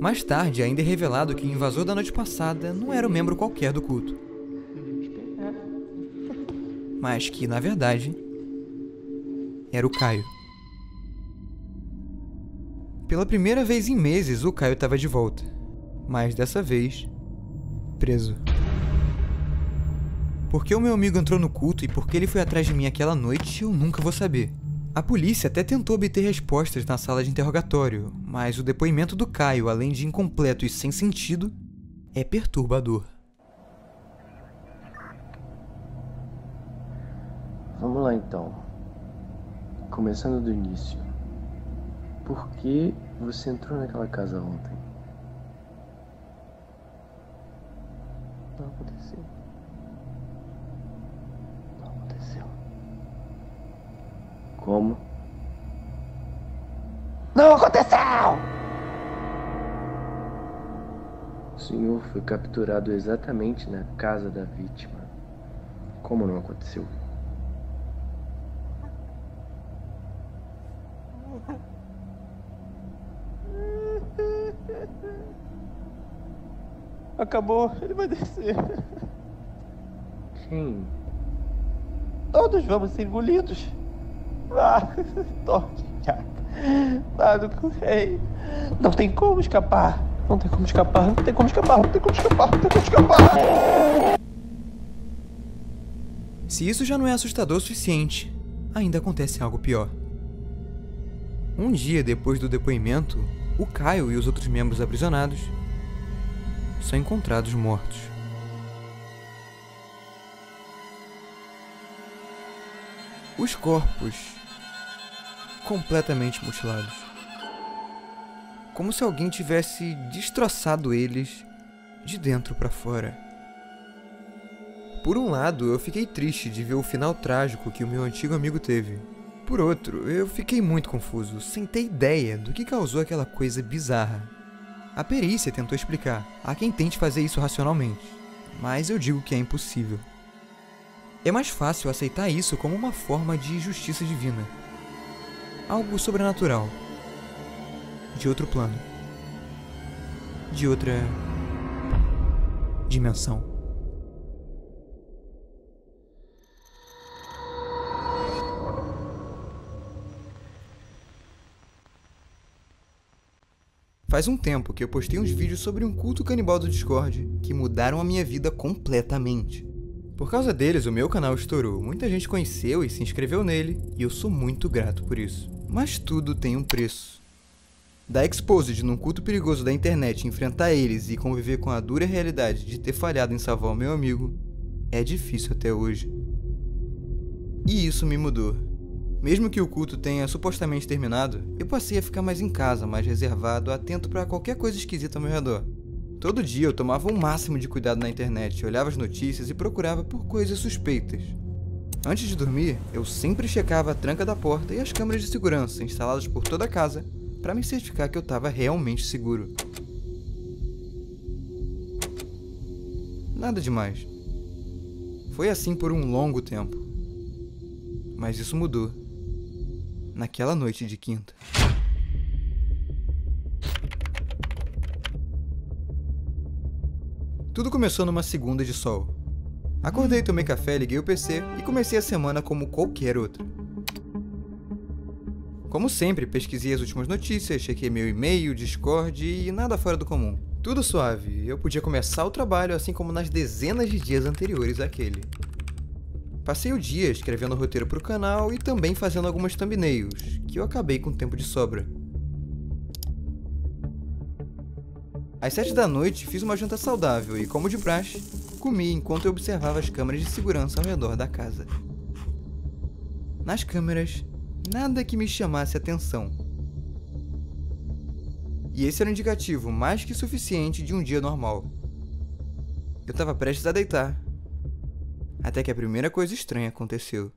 Mais tarde, ainda é revelado que o invasor da noite passada não era um membro qualquer do culto. Mas que, na verdade, era o Caio. Pela primeira vez em meses, o Caio estava de volta. Mas dessa vez, preso. Por que o meu amigo entrou no culto e por que ele foi atrás de mim aquela noite, eu nunca vou saber. A polícia até tentou obter respostas na sala de interrogatório, mas o depoimento do Caio, além de incompleto e sem sentido, é perturbador. Vamos lá então. Começando do início. Por que você entrou naquela casa ontem? Não aconteceu. Não aconteceu. Como? Não aconteceu! O senhor foi capturado exatamente na casa da vítima. Como não aconteceu? Acabou, ele vai descer. Quem? Todos vamos ser engolidos. Ah, torte, Lá do correio. Não tem como escapar. Não tem como escapar, não tem como escapar, não tem como escapar, não tem como escapar. Se isso já não é assustador o suficiente, ainda acontece algo pior. Um dia depois do depoimento, o Caio e os outros membros aprisionados são encontrados mortos. Os corpos completamente mutilados. Como se alguém tivesse destroçado eles de dentro para fora. Por um lado, eu fiquei triste de ver o final trágico que o meu antigo amigo teve. Por outro, eu fiquei muito confuso, sem ter ideia do que causou aquela coisa bizarra. A perícia tentou explicar, há quem tente fazer isso racionalmente, mas eu digo que é impossível. É mais fácil aceitar isso como uma forma de justiça divina. Algo sobrenatural. De outro plano. De outra. dimensão. Faz um tempo que eu postei uns vídeos sobre um culto canibal do Discord que mudaram a minha vida completamente. Por causa deles, o meu canal estourou, muita gente conheceu e se inscreveu nele, e eu sou muito grato por isso. Mas tudo tem um preço. Da Exposed num culto perigoso da internet enfrentar eles e conviver com a dura realidade de ter falhado em salvar o meu amigo, é difícil até hoje. E isso me mudou. Mesmo que o culto tenha supostamente terminado, eu passei a ficar mais em casa, mais reservado, atento para qualquer coisa esquisita ao meu redor. Todo dia eu tomava o máximo de cuidado na internet, olhava as notícias e procurava por coisas suspeitas. Antes de dormir, eu sempre checava a tranca da porta e as câmeras de segurança instaladas por toda a casa para me certificar que eu estava realmente seguro. Nada demais. Foi assim por um longo tempo. Mas isso mudou. Naquela noite de quinta. Tudo começou numa segunda de sol. Acordei, tomei café, liguei o PC e comecei a semana como qualquer outra. Como sempre, pesquisei as últimas notícias, chequei meu e-mail, Discord e nada fora do comum. Tudo suave, eu podia começar o trabalho assim como nas dezenas de dias anteriores àquele. Passei o dia escrevendo roteiro para o canal e também fazendo algumas thumbnails, que eu acabei com tempo de sobra. Às sete da noite, fiz uma janta saudável e, como de praxe, comi enquanto eu observava as câmeras de segurança ao redor da casa. Nas câmeras, nada que me chamasse atenção. E esse era um indicativo mais que suficiente de um dia normal. Eu estava prestes a deitar, até que a primeira coisa estranha aconteceu.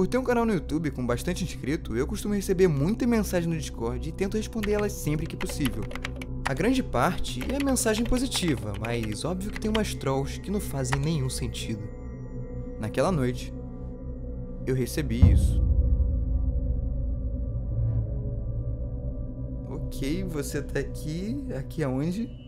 Por ter um canal no YouTube com bastante inscrito, eu costumo receber muita mensagem no Discord e tento responder elas sempre que possível. A grande parte é mensagem positiva, mas óbvio que tem umas trolls que não fazem nenhum sentido. Naquela noite, eu recebi isso. Ok, você tá aqui. Aqui aonde?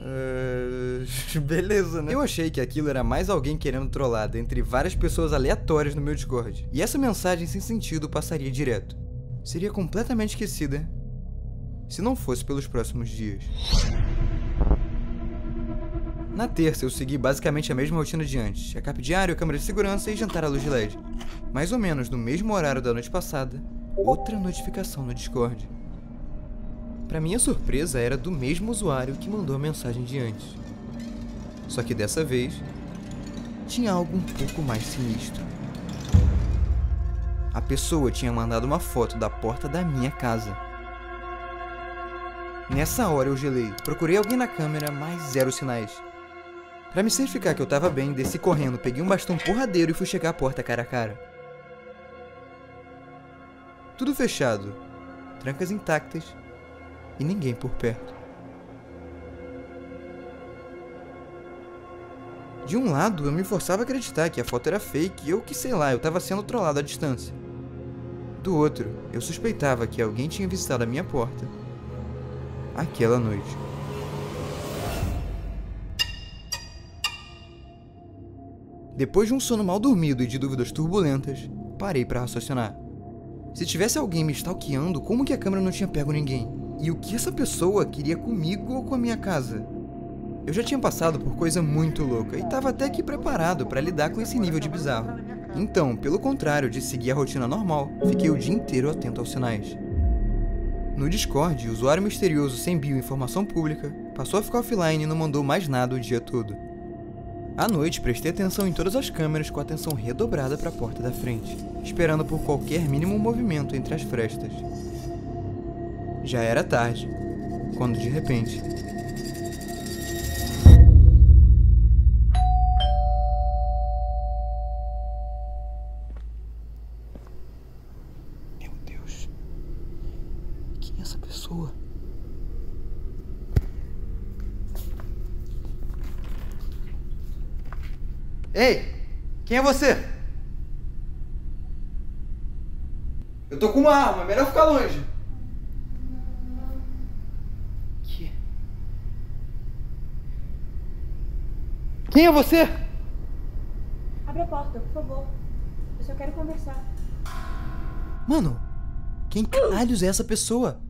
Uh, beleza, né? Eu achei que aquilo era mais alguém querendo trollar dentre várias pessoas aleatórias no meu Discord. E essa mensagem sem sentido passaria direto. Seria completamente esquecida se não fosse pelos próximos dias. Na terça, eu segui basicamente a mesma rotina de antes: cap diário, câmera de segurança e jantar à luz de LED. Mais ou menos no mesmo horário da noite passada, outra notificação no Discord. Para minha surpresa, era do mesmo usuário que mandou a mensagem de antes. Só que dessa vez, tinha algo um pouco mais sinistro. A pessoa tinha mandado uma foto da porta da minha casa. Nessa hora eu gelei, procurei alguém na câmera, mas zero sinais. Para me certificar que eu tava bem, desci correndo, peguei um bastão porradeiro e fui chegar à porta cara a cara. Tudo fechado, trancas intactas e ninguém por perto. De um lado, eu me forçava a acreditar que a foto era fake ou que, sei lá, eu estava sendo trollado à distância. Do outro, eu suspeitava que alguém tinha visitado a minha porta aquela noite. Depois de um sono mal dormido e de dúvidas turbulentas, parei para raciocinar. Se tivesse alguém me stalkeando, como que a câmera não tinha pego ninguém? E o que essa pessoa queria comigo ou com a minha casa? Eu já tinha passado por coisa muito louca e estava até aqui preparado para lidar com esse nível de bizarro. Então, pelo contrário de seguir a rotina normal, fiquei o dia inteiro atento aos sinais. No Discord, o usuário misterioso sem bio informação pública passou a ficar offline e não mandou mais nada o dia todo. À noite, prestei atenção em todas as câmeras com atenção redobrada para a porta da frente, esperando por qualquer mínimo movimento entre as frestas. Já era tarde, quando de repente. Meu Deus. Quem é essa pessoa? Ei! Quem é você? Eu tô com uma arma, melhor ficar longe. Que? Quem é você? Abre a porta, por favor. Eu só quero conversar. Mano, quem caralhos é essa pessoa?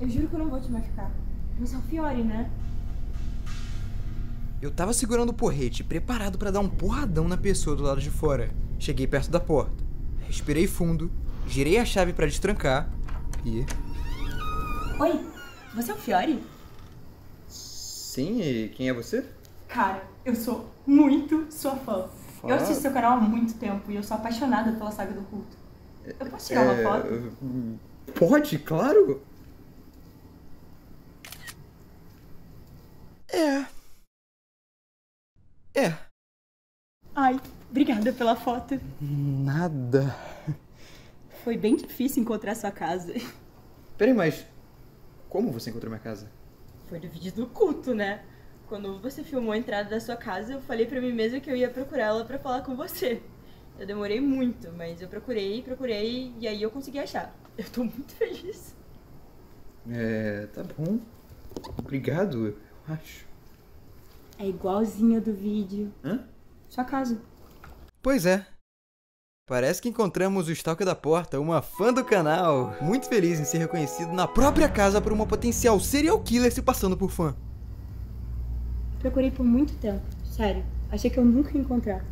Eu juro que eu não vou te machucar. Você é o Fiore, né? Eu tava segurando o porrete, preparado para dar um porradão na pessoa do lado de fora. Cheguei perto da porta. Respirei fundo, girei a chave para destrancar e. Oi, você é o Fiore? Sim, e quem é você? Cara, eu sou muito sua fã. Fala. Eu assisto seu canal há muito tempo e eu sou apaixonada pela saga do culto. Eu posso tirar uma foto? Pode, claro. É. É. Ai, obrigada pela foto. Nada. Foi bem difícil encontrar sua casa. Peraí, mas. Como você encontrou minha casa? Foi no vídeo do culto, né? Quando você filmou a entrada da sua casa, eu falei pra mim mesma que eu ia procurá-la pra falar com você. Eu demorei muito, mas eu procurei, procurei e aí eu consegui achar. Eu tô muito feliz. É. Tá bom. Obrigado, eu acho. É igualzinha do vídeo. Hã? Sua casa. Pois é. Parece que encontramos o Stalker da Porta, uma fã do canal. Muito feliz em ser reconhecido na própria casa por uma potencial serial killer se passando por fã. Procurei por muito tempo, sério. Achei que eu nunca ia encontrar.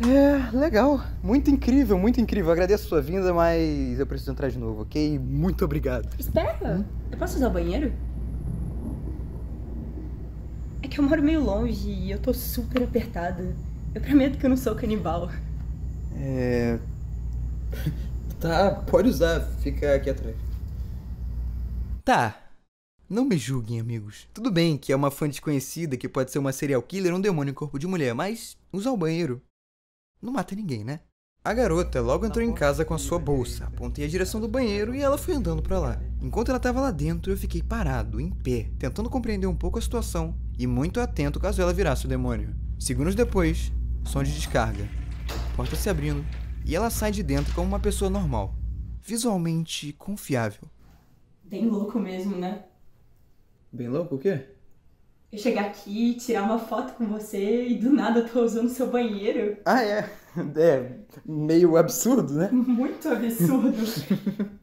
É, legal. Muito incrível, muito incrível. Agradeço a sua vinda, mas eu preciso entrar de novo, ok? Muito obrigado. Espera! Eu posso usar o banheiro? É que eu moro meio longe e eu tô super apertada. Eu prometo que eu não sou canibal. É. Tá, pode usar, fica aqui atrás. Tá. Não me julguem, amigos. Tudo bem que é uma fã desconhecida que pode ser uma serial killer ou um demônio em corpo de mulher, mas usar o banheiro não mata ninguém, né? A garota logo entrou em casa com a sua bolsa, apontei a direção do banheiro e ela foi andando pra lá. Enquanto ela tava lá dentro, eu fiquei parado, em pé, tentando compreender um pouco a situação e muito atento caso ela virasse o demônio. Segundos depois, som de descarga, porta se abrindo e ela sai de dentro como uma pessoa normal, visualmente confiável. Bem louco mesmo, né? Bem louco o quê? Eu chegar aqui, tirar uma foto com você e do nada eu tô usando seu banheiro. Ah, é. É meio absurdo, né? Muito absurdo.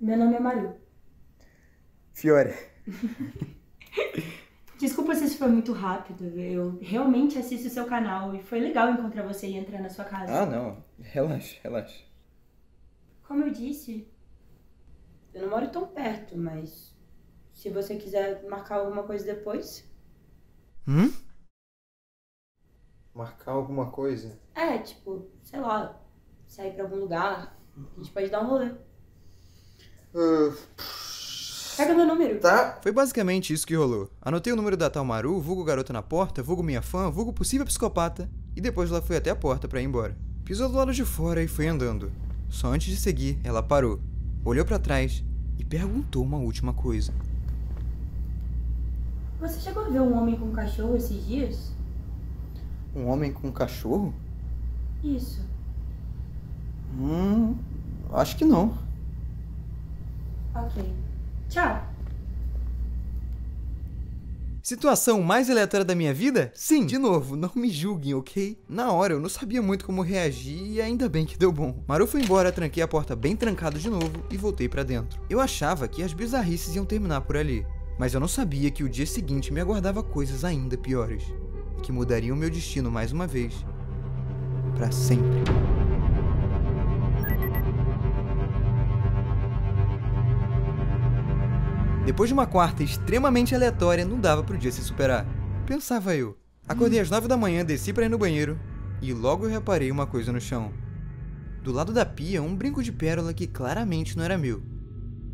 Meu nome é Maru. Fiore. Desculpa se isso foi muito rápido. Eu realmente assisto seu canal e foi legal encontrar você e entrar na sua casa. Ah, não. Relaxa, relaxa. Como eu disse, eu não moro tão perto, mas se você quiser marcar alguma coisa depois. Hum? Marcar alguma coisa? É, tipo, sei lá, sair pra algum lugar. A gente pode dar um rolê. Pega meu número. Tá. Foi basicamente isso que rolou. Anotei o número da tal Maru, vulgo garota na porta, vulgo minha fã, vulgo possível psicopata, e depois ela foi até a porta pra ir embora. Pisou do lado de fora e foi andando. Só antes de seguir, ela parou, olhou pra trás e perguntou uma última coisa. Você chegou a ver um homem com um cachorro esses dias? Um homem com um cachorro? Isso. Hum. Acho que não. Ok. Tchau. Situação mais aleatória da minha vida? Sim, de novo, não me julguem, ok? Na hora eu não sabia muito como reagir e ainda bem que deu bom. Maru foi embora, tranquei a porta bem trancado de novo e voltei pra dentro. Eu achava que as bizarrices iam terminar por ali, mas eu não sabia que o dia seguinte me aguardava coisas ainda piores, que mudariam meu destino mais uma vez, Pra sempre. Depois de uma quarta extremamente aleatória, não dava pro dia se superar. Pensava eu. Acordei às nove da manhã, desci pra ir no banheiro e logo eu reparei uma coisa no chão. Do lado da pia, um brinco de pérola que claramente não era meu.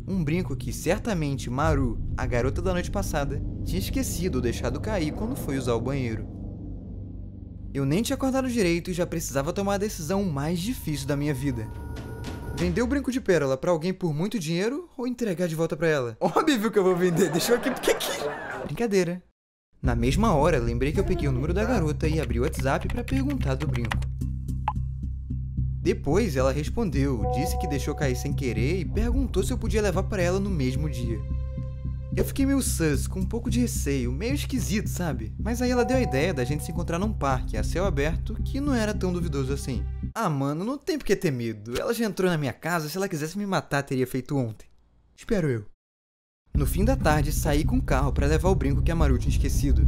Um brinco que certamente Maru, a garota da noite passada, tinha esquecido ou deixado cair quando foi usar o banheiro. Eu nem tinha acordado direito e já precisava tomar a decisão mais difícil da minha vida. Vender o brinco de pérola pra alguém por muito dinheiro ou entregar de volta pra ela? Óbvio que eu vou vender, deixou aqui porque aqui. Brincadeira. Na mesma hora, lembrei que eu peguei o número da garota e abri o WhatsApp pra perguntar do brinco. Depois ela respondeu, disse que deixou cair sem querer e perguntou se eu podia levar pra ela no mesmo dia. Eu fiquei meio sus, com um pouco de receio, meio esquisito, sabe? Mas aí ela deu a ideia da gente se encontrar num parque a céu aberto que não era tão duvidoso assim. Ah, mano, não tem por que ter medo. Ela já entrou na minha casa, se ela quisesse me matar, teria feito ontem. Espero eu. No fim da tarde, saí com o carro para levar o brinco que a Maru tinha esquecido.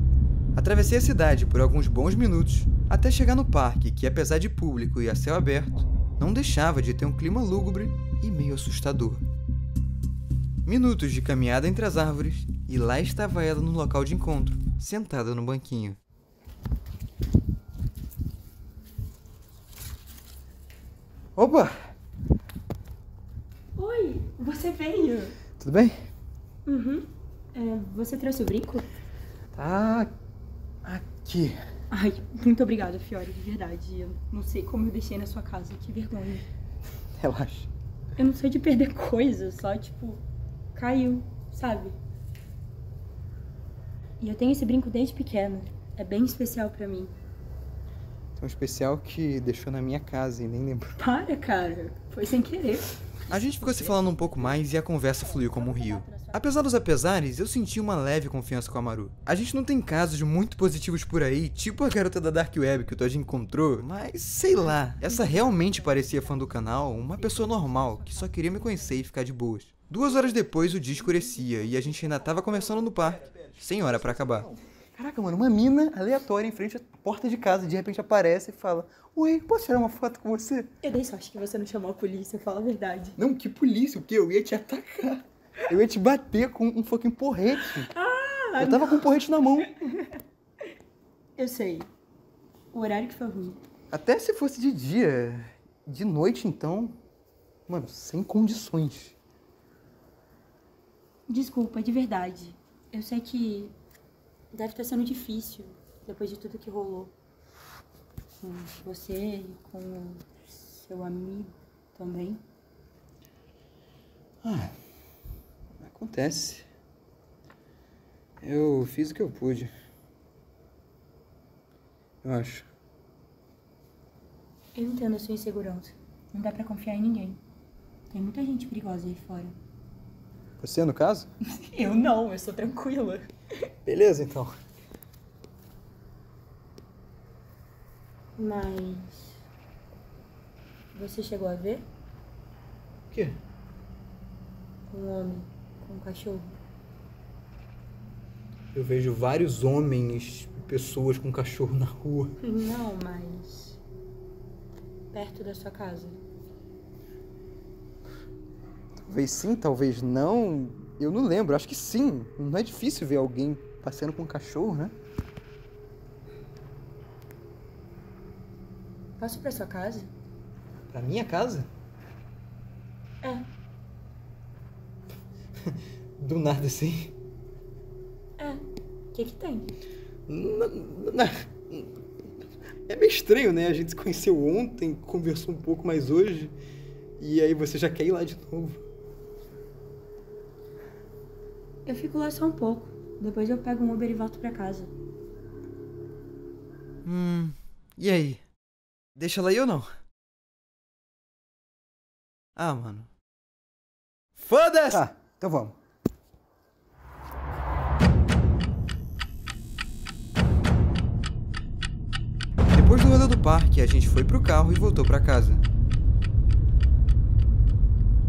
Atravessei a cidade por alguns bons minutos até chegar no parque, que apesar de público e a céu aberto, não deixava de ter um clima lúgubre e meio assustador. Minutos de caminhada entre as árvores e lá estava ela no local de encontro, sentada no banquinho. Opa! Oi, você veio. Tudo bem? Uhum. É, você trouxe o brinco? Tá Ai, muito obrigada, Fiore, de verdade. Eu não sei como eu deixei na sua casa, que vergonha. Relaxa. Eu não sei de perder coisa, só tipo, caiu, sabe? E eu tenho esse brinco desde pequena. É bem especial pra mim. Um especial que deixou na minha casa e nem lembro. Para, cara. Foi sem querer. A gente ficou se falando um pouco mais e a conversa fluiu como um rio. Apesar dos apesares, eu senti uma leve confiança com a Maru. A gente não tem casos muito positivos por aí, tipo a garota da Dark Web que o Todinho encontrou, mas sei lá, essa realmente parecia fã do canal, uma pessoa normal, que só queria me conhecer e ficar de boas. Duas horas depois o dia escurecia e a gente ainda tava conversando no parque, sem hora pra acabar. Caraca, mano, uma mina aleatória em frente à porta de casa de repente aparece e fala: Oi, posso tirar uma foto com você? Eu dei sorte que você não chamou a polícia, fala a verdade. Não, que polícia, o quê? Eu ia te atacar. Eu ia te bater com um fucking porrete. Ah, Eu tava com um porrete na mão. Eu sei. O horário que foi ruim. Até se fosse de dia. De noite, então. Mano, sem condições. Desculpa, de verdade. Eu sei que deve estar sendo difícil depois de tudo que rolou. Com você e com seu amigo também. Ah, acontece. Eu fiz o que eu pude. Eu acho. Eu entendo a sua insegurança. Não dá pra confiar em ninguém. Tem muita gente perigosa aí fora. Você, no caso? Eu não, eu sou tranquila. Beleza, então. Mas. Você chegou a ver O quê? um homem com um cachorro? Eu vejo vários homens, pessoas com cachorro na rua. Não, mas. perto da sua casa. Talvez sim, talvez não. Eu não lembro, acho que sim. Não é difícil ver alguém passeando com um cachorro, né? Posso ir pra sua casa? Pra minha casa? É. Do nada assim. É. O que que tem? N- n- É meio estranho, né? A gente se conheceu ontem, conversou um pouco mais hoje, e aí você já quer ir lá de novo. Eu fico lá só um pouco. Depois eu pego um Uber e volto pra casa. Hum. E aí? Deixa ela aí ou não? Ah, mano. Foda-se! Tá, então vamos. Depois do rolê do parque, a gente foi pro carro e voltou pra casa.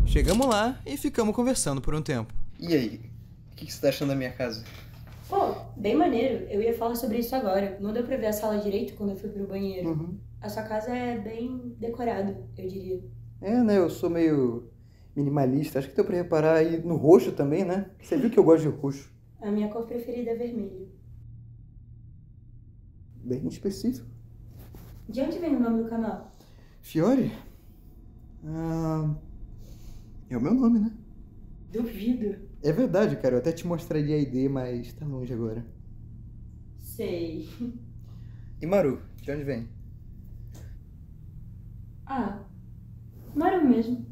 Chegamos lá e ficamos conversando por um tempo. E aí? O que você tá achando da minha casa? Pô, bem maneiro. Eu ia falar sobre isso agora. Não deu pra ver a sala direito quando eu fui pro banheiro. Uhum. A sua casa é bem decorada, eu diria. É, né? Eu sou meio minimalista. Acho que deu pra reparar aí no roxo também, né? Você viu que eu gosto de roxo. A minha cor preferida é vermelho. Bem específico. De onde vem o nome do canal? Fiore? Ah, é o meu nome, né? Duvido. É verdade, cara. Eu até te mostraria a ID, mas tá longe agora. Sei. E Maru, de onde vem? Ah, Maru mesmo.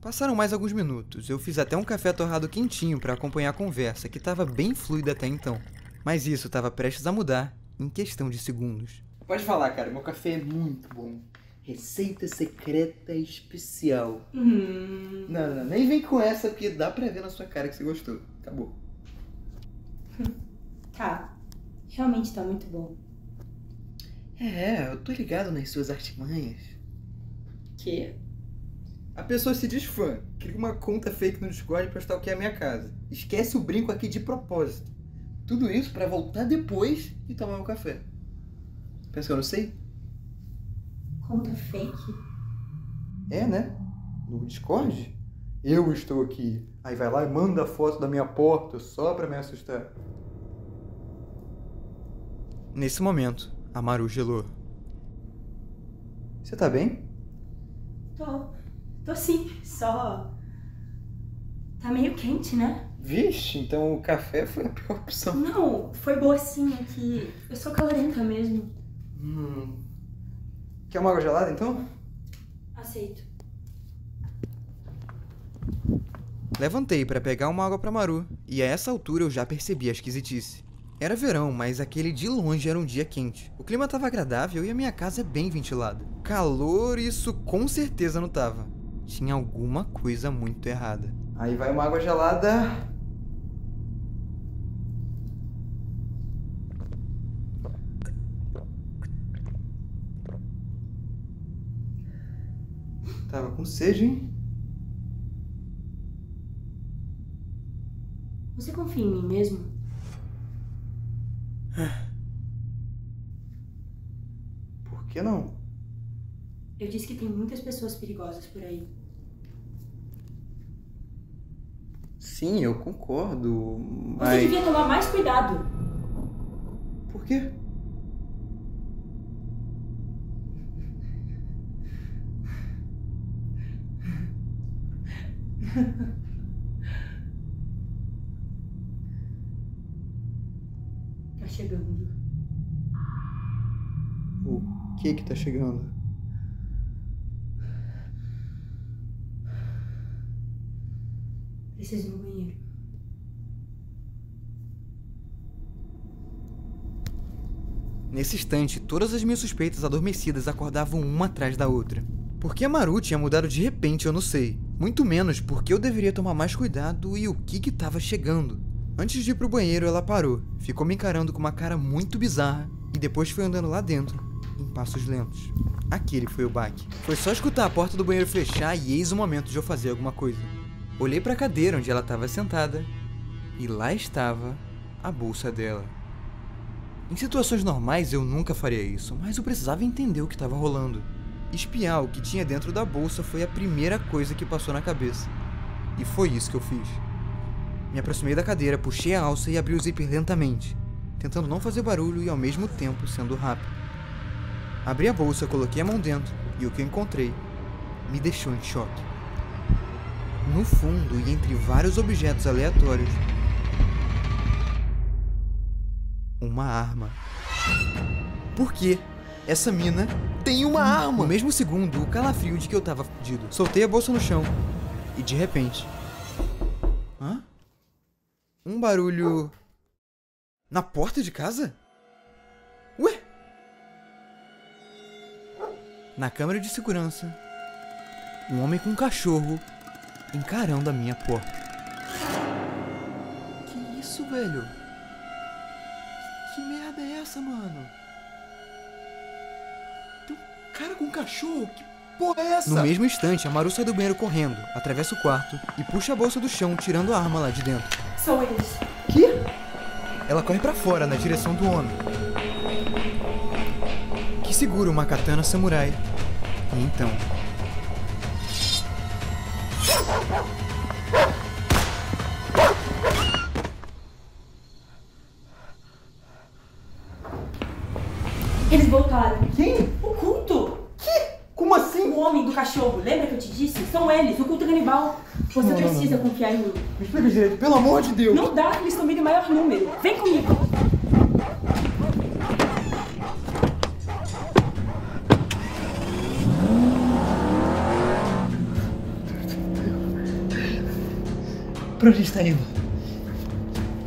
Passaram mais alguns minutos. Eu fiz até um café torrado quentinho pra acompanhar a conversa, que tava bem fluida até então. Mas isso tava prestes a mudar em questão de segundos. Pode falar, cara. Meu café é muito bom. Receita secreta especial. Hum. Não, não, nem vem com essa, porque dá pra ver na sua cara que você gostou. Acabou. Tá. Realmente tá muito bom. É, eu tô ligado nas suas artimanhas. Que? A pessoa se diz fã, cria uma conta fake no Discord pra stalkear a minha casa. Esquece o brinco aqui de propósito. Tudo isso pra voltar depois e tomar meu café. Pensa que eu não sei? Conta fake? É, né? No Discord? Eu estou aqui. Aí vai lá e manda a foto da minha porta só pra me assustar. Nesse momento, a Maru gelou. Você tá bem? Tô. Tô sim. Só. Tá meio quente, né? Vixe, então o café foi a pior opção. Não, foi boa sim, é que eu sou calorenta mesmo. Hum. Quer uma água gelada então? Aceito. Levantei para pegar uma água para Maru, e a essa altura eu já percebi a esquisitice. Era verão, mas aquele de longe era um dia quente. O clima estava agradável e a minha casa é bem ventilada. Calor, isso com certeza não tava. Tinha alguma coisa muito errada. Aí vai uma água gelada. Tava com sede, hein? Você confia em mim mesmo? Por que não? Eu disse que tem muitas pessoas perigosas por aí. Sim, eu concordo, Você mas. devia tomar mais cuidado. Por quê? Tá chegando. O que que tá chegando? Preciso ir no banheiro. Nesse instante, todas as minhas suspeitas adormecidas acordavam uma atrás da outra. Por que a Maru tinha mudado de repente, eu não sei. Muito menos porque eu deveria tomar mais cuidado e o que que tava chegando. Antes de ir pro banheiro, ela parou, ficou me encarando com uma cara muito bizarra e depois foi andando lá dentro, em passos lentos. Aquele foi o baque. Foi só escutar a porta do banheiro fechar e eis o momento de eu fazer alguma coisa. Olhei pra cadeira onde ela estava sentada e lá estava a bolsa dela. Em situações normais eu nunca faria isso, mas eu precisava entender o que estava rolando. Espiar o que tinha dentro da bolsa foi a primeira coisa que passou na cabeça. E foi isso que eu fiz. Me aproximei da cadeira, puxei a alça e abri o zíper lentamente, tentando não fazer barulho e ao mesmo tempo sendo rápido. Abri a bolsa, coloquei a mão dentro e o que eu encontrei me deixou em choque. No fundo e entre vários objetos aleatórios, uma arma. Por quê? Essa mina tem uma arma! No mesmo segundo, o calafrio de que eu tava fudido. Soltei a bolsa no chão e de repente. Hã? Um barulho. Na porta de casa? Ué? Na câmera de segurança, um homem com um cachorro encarando a minha porta. Que isso, velho? Que merda é essa, mano? Cara com um cachorro? Que porra é essa? No mesmo instante, a Maru sai do banheiro correndo, atravessa o quarto e puxa a bolsa do chão, tirando a arma lá de dentro. São eles. Que? Ela corre pra fora, na direção do homem. Que segura uma katana samurai. E então. Cachorro, lembra que eu te disse? São eles, o culto canibal. Você Não, não, precisa confiar em mim. Me explica direito, pelo amor de Deus. Não dá, eles estão vindo em maior número. Vem comigo. Pra onde a gente tá indo?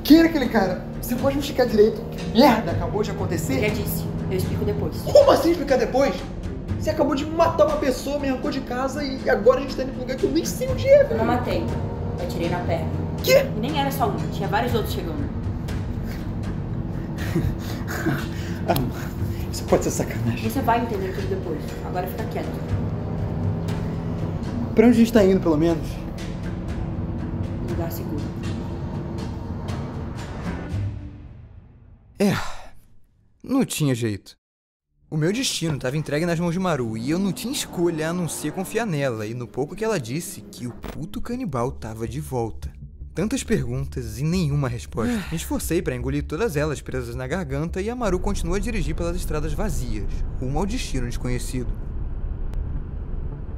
Quem era aquele cara? Você pode me explicar direito? Merda, acabou de Já acontecer? disse, eu explico depois. Como assim explicar depois? Você acabou de matar uma pessoa, me arrancou de casa e agora a gente tá indo pra um lugar que eu nem sei onde é, Eu velho. não matei. Eu atirei na perna. Quê? E nem era só um, tinha vários outros chegando. Isso pode ser sacanagem. Você vai entender tudo depois. Agora fica quieto. Pra onde a gente tá indo, pelo menos? Um lugar seguro. É, não tinha jeito. O meu destino estava entregue nas mãos de Maru e eu não tinha escolha a não ser confiar nela e no pouco que ela disse que o puto canibal tava de volta. Tantas perguntas e nenhuma resposta. Me esforcei para engolir todas elas presas na garganta e a Maru continua a dirigir pelas estradas vazias, rumo ao destino desconhecido.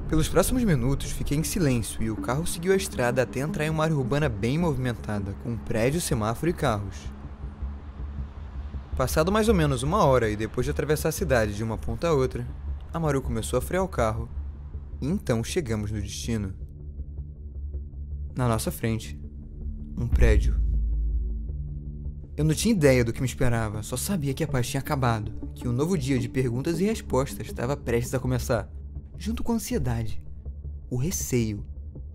Pelos próximos minutos, fiquei em silêncio e o carro seguiu a estrada até entrar em uma área urbana bem movimentada, com prédio, semáforo e carros. Passado mais ou menos uma hora e depois de atravessar a cidade de uma ponta a outra, a Maru começou a frear o carro e então chegamos no destino. Na nossa frente, um prédio. Eu não tinha ideia do que me esperava, só sabia que a paz tinha acabado, que um novo dia de perguntas e respostas estava prestes a começar, junto com a ansiedade, o receio,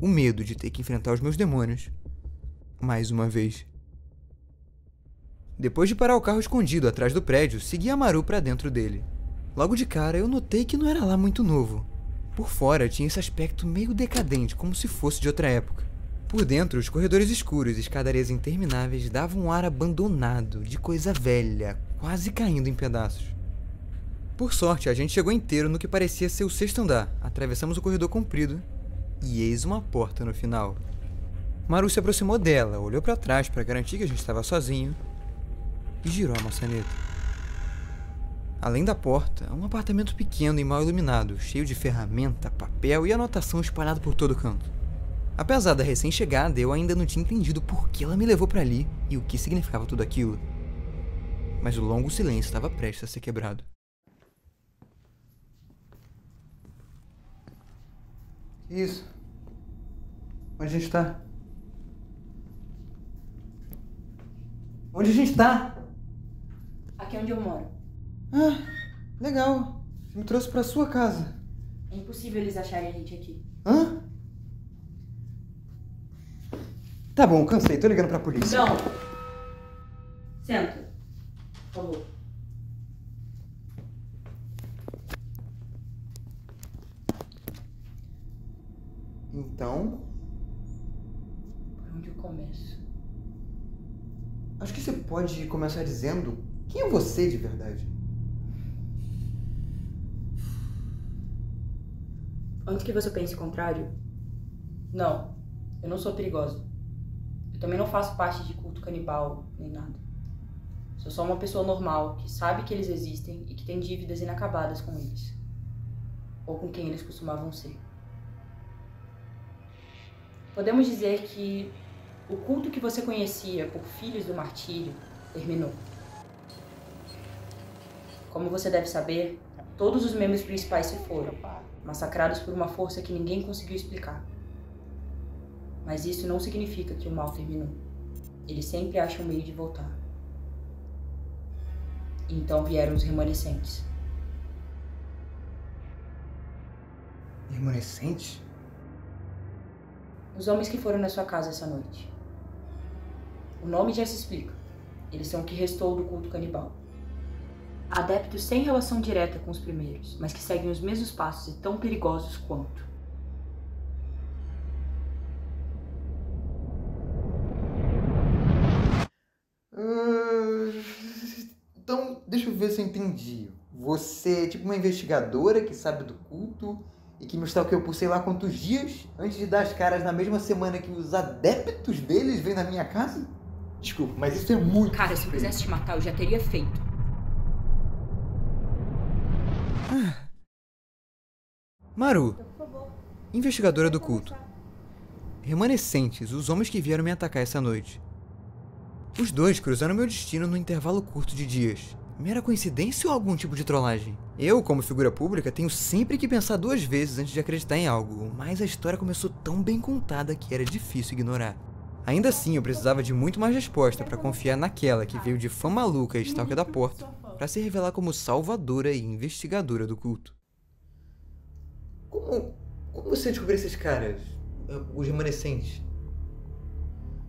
o medo de ter que enfrentar os meus demônios mais uma vez. Depois de parar o carro escondido atrás do prédio, segui a Maru para dentro dele. Logo de cara, eu notei que não era lá muito novo. Por fora tinha esse aspecto meio decadente, como se fosse de outra época. Por dentro, os corredores escuros e escadarias intermináveis davam um ar abandonado, de coisa velha, quase caindo em pedaços. Por sorte, a gente chegou inteiro no que parecia ser o sexto andar, atravessamos o corredor comprido e eis uma porta no final. Maru se aproximou dela, olhou para trás para garantir que a gente estava sozinho e girou a maçaneta. Além da porta, um apartamento pequeno e mal iluminado, cheio de ferramenta, papel e anotação espalhado por todo canto. Apesar da recém-chegada, eu ainda não tinha entendido por que ela me levou para ali e o que significava tudo aquilo. Mas o longo silêncio estava prestes a ser quebrado. Que isso? Onde a gente tá? Onde a gente tá? Aqui é onde eu moro. Ah, legal. Você me trouxe pra sua casa. É impossível eles acharem a gente aqui. Hã? Tá bom, cansei. Tô ligando pra polícia. Não! Senta. Por favor. Então, Por onde eu começo? acho que você pode começar dizendo quem é você de verdade. Antes que você pense o contrário, não, eu não sou perigosa. Eu também não faço parte de culto canibal nem nada. Sou só uma pessoa normal que sabe que eles existem e que tem dívidas inacabadas com eles. Ou com quem eles costumavam ser. Podemos dizer que o culto que você conhecia por filhos do martírio terminou. Como você deve saber, todos os membros principais se foram, massacrados por uma força que ninguém conseguiu explicar. Mas isso não significa que o mal terminou. Eles sempre acham um meio de voltar. Então vieram os remanescentes. Remanescente? Os homens que foram na sua casa essa noite. O nome já se explica. Eles são o que restou do culto canibal. Adeptos sem relação direta com os primeiros, mas que seguem os mesmos passos e tão perigosos quanto. Ah, Então, deixa eu ver se eu entendi. Você é tipo uma investigadora que sabe do culto e que me stalkeou por sei lá quantos dias antes de dar as caras na mesma semana que os adeptos deles vêm na minha casa? Desculpa, mas isso é muito. Cara, se eu quisesse te matar, eu já teria feito. Maru, investigadora do culto. Remanescentes, os homens que vieram me atacar essa noite. Os dois cruzaram meu destino num intervalo curto de dias. Mera coincidência ou algum tipo de trollagem? Eu, como figura pública, tenho sempre que pensar duas vezes antes de acreditar em algo, mas a história começou tão bem contada que era difícil ignorar. Ainda assim, eu precisava de muito mais resposta para confiar naquela que veio de fã maluca e stalker da porta para se revelar como salvadora e investigadora do culto. Como, como você descobriu esses caras? Os remanescentes?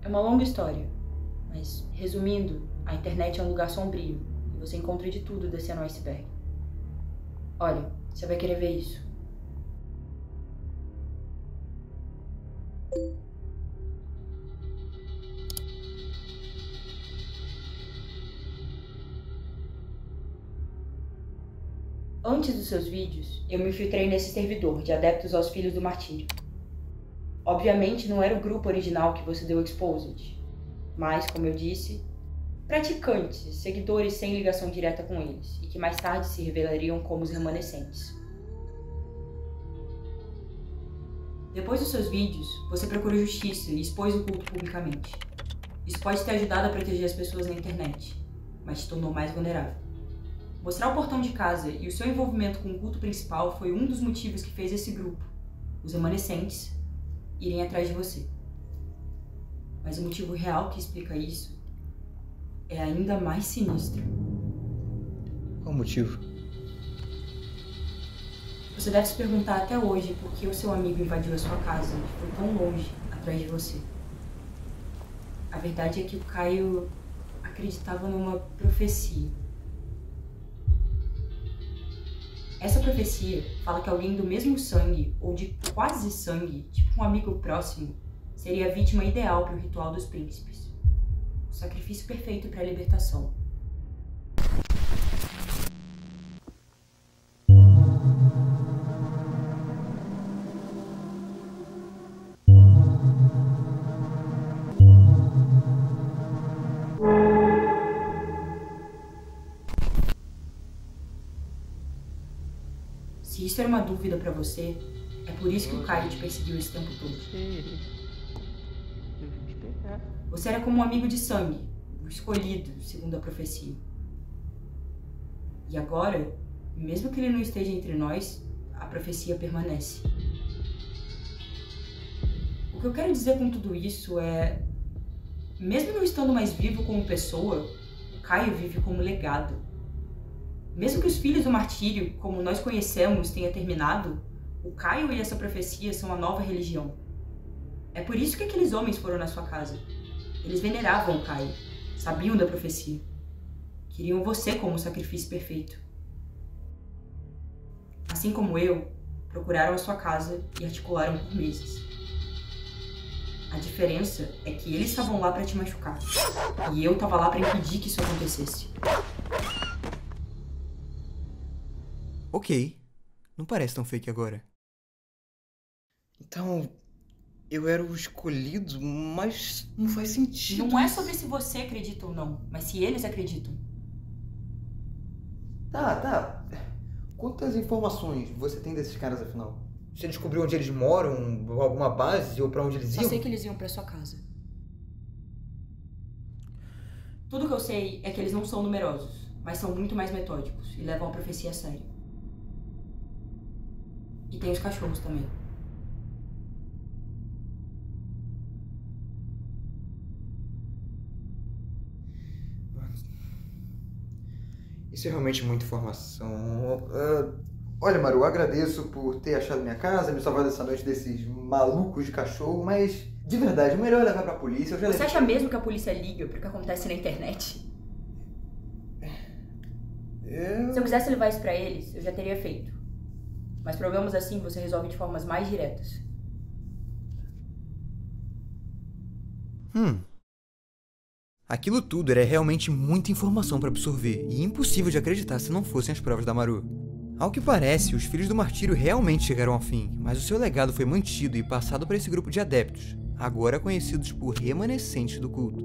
É uma longa história, mas resumindo, a internet é um lugar sombrio e você encontra de tudo descendo o iceberg. Olha, você vai querer ver isso. Antes dos seus vídeos, eu me infiltrei nesse servidor de adeptos aos filhos do martírio. Obviamente não era o grupo original que você deu exposed, mas, como eu disse, praticantes, seguidores sem ligação direta com eles, e que mais tarde se revelariam como os remanescentes. Depois dos seus vídeos, você procurou justiça e expôs o culto publicamente. Isso pode ter ajudado a proteger as pessoas na internet, mas te tornou mais vulnerável. Mostrar o portão de casa e o seu envolvimento com o culto principal foi um dos motivos que fez esse grupo, os remanescentes, irem atrás de você. Mas o motivo real que explica isso é ainda mais sinistro. Qual o motivo? Você deve se perguntar até hoje por que o seu amigo invadiu a sua casa e foi tão longe atrás de você. A verdade é que o Caio acreditava numa profecia. Essa profecia fala que alguém do mesmo sangue, ou de quase sangue, tipo um amigo próximo, seria a vítima ideal para o ritual dos príncipes. O sacrifício perfeito para a libertação. Isso era uma dúvida para você, é por isso que o Caio te perseguiu esse tempo todo. Você era como um amigo de sangue, o escolhido, segundo a profecia. E agora, mesmo que ele não esteja entre nós, a profecia permanece. O que eu quero dizer com tudo isso é. Mesmo não estando mais vivo como pessoa, o Caio vive como legado. Mesmo que os filhos do martírio, como nós conhecemos, tenha terminado, o Caio e essa profecia são a nova religião. É por isso que aqueles homens foram na sua casa. Eles veneravam o Caio, sabiam da profecia. Queriam você como sacrifício perfeito. Assim como eu, procuraram a sua casa e articularam por meses. A diferença é que eles estavam lá para te machucar. E eu tava lá para impedir que isso acontecesse. Ok. Não parece tão fake agora. Então, eu era o escolhido, mas não faz sentido. Não é sobre se você acredita ou não, mas se eles acreditam. Tá, tá. Quantas informações você tem desses caras afinal? Você descobriu onde eles moram, alguma base ou pra onde eles Só iam? sei que eles iam pra sua casa. Tudo que eu sei é que eles não são numerosos, mas são muito mais metódicos e levam a profecia a sério. E tem os cachorros também. Isso é realmente muita informação. Ah, olha, Maru, agradeço por ter achado minha casa, me salvado essa noite desses malucos de cachorro, mas de verdade, melhor é levar pra polícia. Você levei- acha mesmo que a polícia liga pro que acontece na internet? Eu- Se eu quisesse levar isso pra eles, eu já teria feito. Mas problemas assim você resolve de formas mais diretas. Hum. Aquilo tudo era realmente muita informação para absorver e impossível de acreditar se não fossem as provas da Maru. Ao que parece, os filhos do martírio realmente chegaram ao fim, mas o seu legado foi mantido e passado para esse grupo de adeptos, agora conhecidos por remanescentes do culto.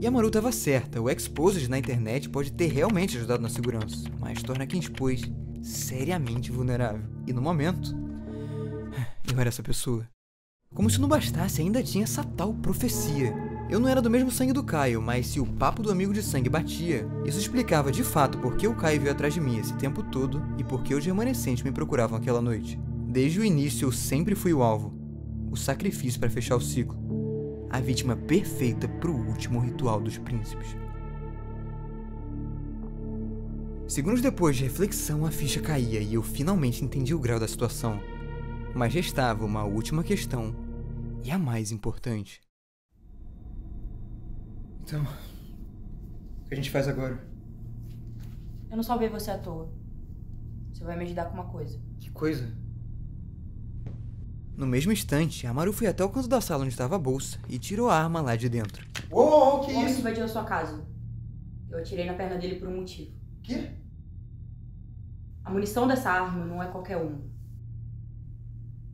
E a Maru estava certa, o Exposed na internet pode ter realmente ajudado na segurança, mas torna quem expôs seriamente vulnerável. E no momento, eu era essa pessoa. Como se não bastasse, ainda tinha essa tal profecia. Eu não era do mesmo sangue do Caio, mas se o papo do amigo de sangue batia, isso explicava de fato por que o Caio veio atrás de mim esse tempo todo e por que os remanescentes me procuravam aquela noite. Desde o início eu sempre fui o alvo, o sacrifício para fechar o ciclo, a vítima perfeita pro último ritual dos príncipes. Segundos depois de reflexão, a ficha caía e eu finalmente entendi o grau da situação. Mas restava uma última questão, e a mais importante. Então, o que a gente faz agora? Eu não salvei você à toa. Você vai me ajudar com uma coisa. Que coisa? No mesmo instante, a Maru foi até o canto da sala onde estava a bolsa e tirou a arma lá de dentro. Uou, que O homem que invadiu a sua casa. Eu atirei na perna dele por um motivo. Que? A munição dessa arma não é qualquer um.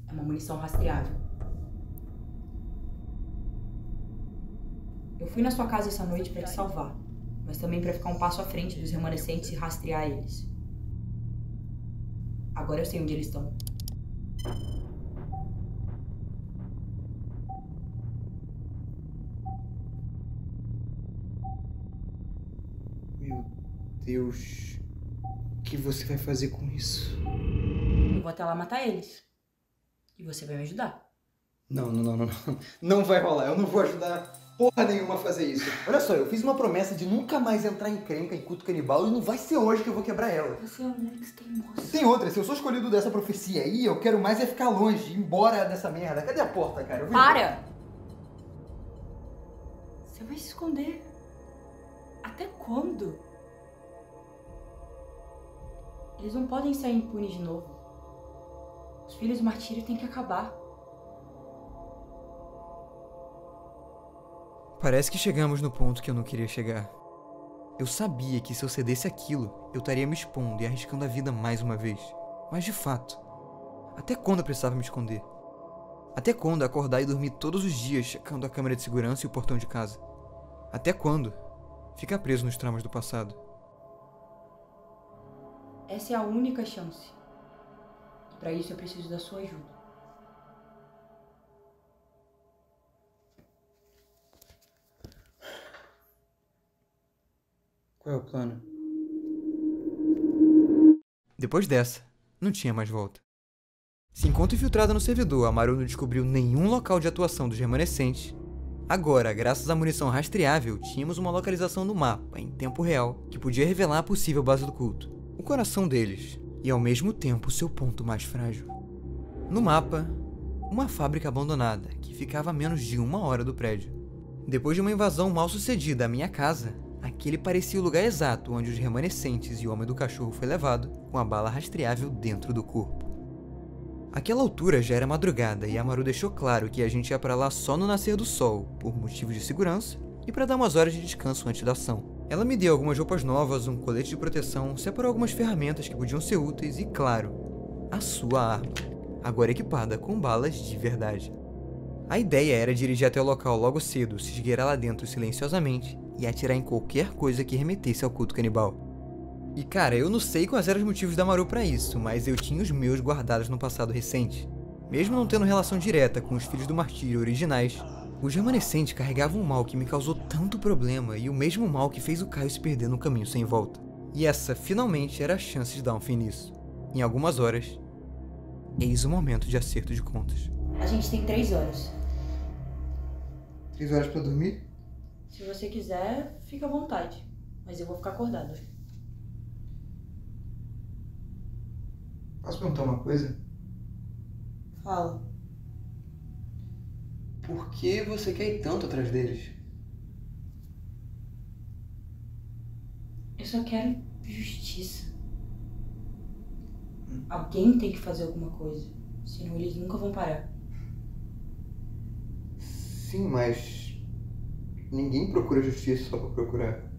É uma munição rastreável. Eu fui na sua casa essa noite para te salvar, mas também para ficar um passo à frente dos remanescentes e rastrear eles. Agora eu sei onde eles estão. Meu Deus. O que você vai fazer com isso? Eu vou até lá matar eles. E você vai me ajudar. Não, não, não, não, não. Não vai rolar. Eu não vou ajudar porra nenhuma a fazer isso. Olha só, eu fiz uma promessa de nunca mais entrar em crenca em culto canibal e não vai ser hoje que eu vou quebrar ela. Você é um ex teimoso. Tem outra, se eu sou escolhido dessa profecia aí, eu quero mais é ficar longe, ir embora dessa merda. Cadê a porta, cara? Para! Você vai se esconder. Até quando? Eles não podem sair impunes de novo. Os filhos do martírio têm que acabar. Parece que chegamos no ponto que eu não queria chegar. Eu sabia que se eu cedesse aquilo, eu estaria me expondo e arriscando a vida mais uma vez. Mas de fato, até quando eu precisava me esconder? Até quando acordar e dormir todos os dias checando a câmera de segurança e o portão de casa? Até quando ficar preso nos traumas do passado? Essa é a única chance. E para isso eu preciso da sua ajuda. Qual é o plano? Depois dessa, não tinha mais volta. Se enquanto infiltrada no servidor, a Maru não descobriu nenhum local de atuação dos remanescentes, agora, graças à munição rastreável, tínhamos uma localização no mapa, em tempo real, que podia revelar a possível base do culto, o coração deles, e ao mesmo tempo seu ponto mais frágil. No mapa, uma fábrica abandonada, que ficava a menos de uma hora do prédio. Depois de uma invasão mal sucedida à minha casa, aquele parecia o lugar exato onde os remanescentes e o homem do cachorro foi levado, com a bala rastreável dentro do corpo. Aquela altura já era madrugada e a Maru deixou claro que a gente ia para lá só no nascer do sol, por motivos de segurança e para dar umas horas de descanso antes da ação. Ela me deu algumas roupas novas, um colete de proteção, separou algumas ferramentas que podiam ser úteis e, claro, a sua arma, agora equipada com balas de verdade. A ideia era dirigir até o local logo cedo, se esgueirar lá dentro silenciosamente e atirar em qualquer coisa que remetesse ao culto canibal. E cara, eu não sei quais eram os motivos da Maru para isso, mas eu tinha os meus guardados no passado recente. Mesmo não tendo relação direta com os filhos do martírio originais, os remanescentes carregavam um mal que me causou tanto problema e o mesmo mal que fez o Caio se perder no caminho sem volta. E essa, finalmente, era a chance de dar um fim nisso. Em algumas horas, eis o momento de acerto de contas. A gente tem três horas. Três horas pra dormir? Se você quiser, fica à vontade. Mas eu vou ficar acordada. Posso perguntar uma coisa? Fala. Por que você quer ir tanto atrás deles? Eu só quero justiça. Alguém tem que fazer alguma coisa. Senão eles nunca vão parar. Sim, mas. Ninguém procura justiça só pra procurar.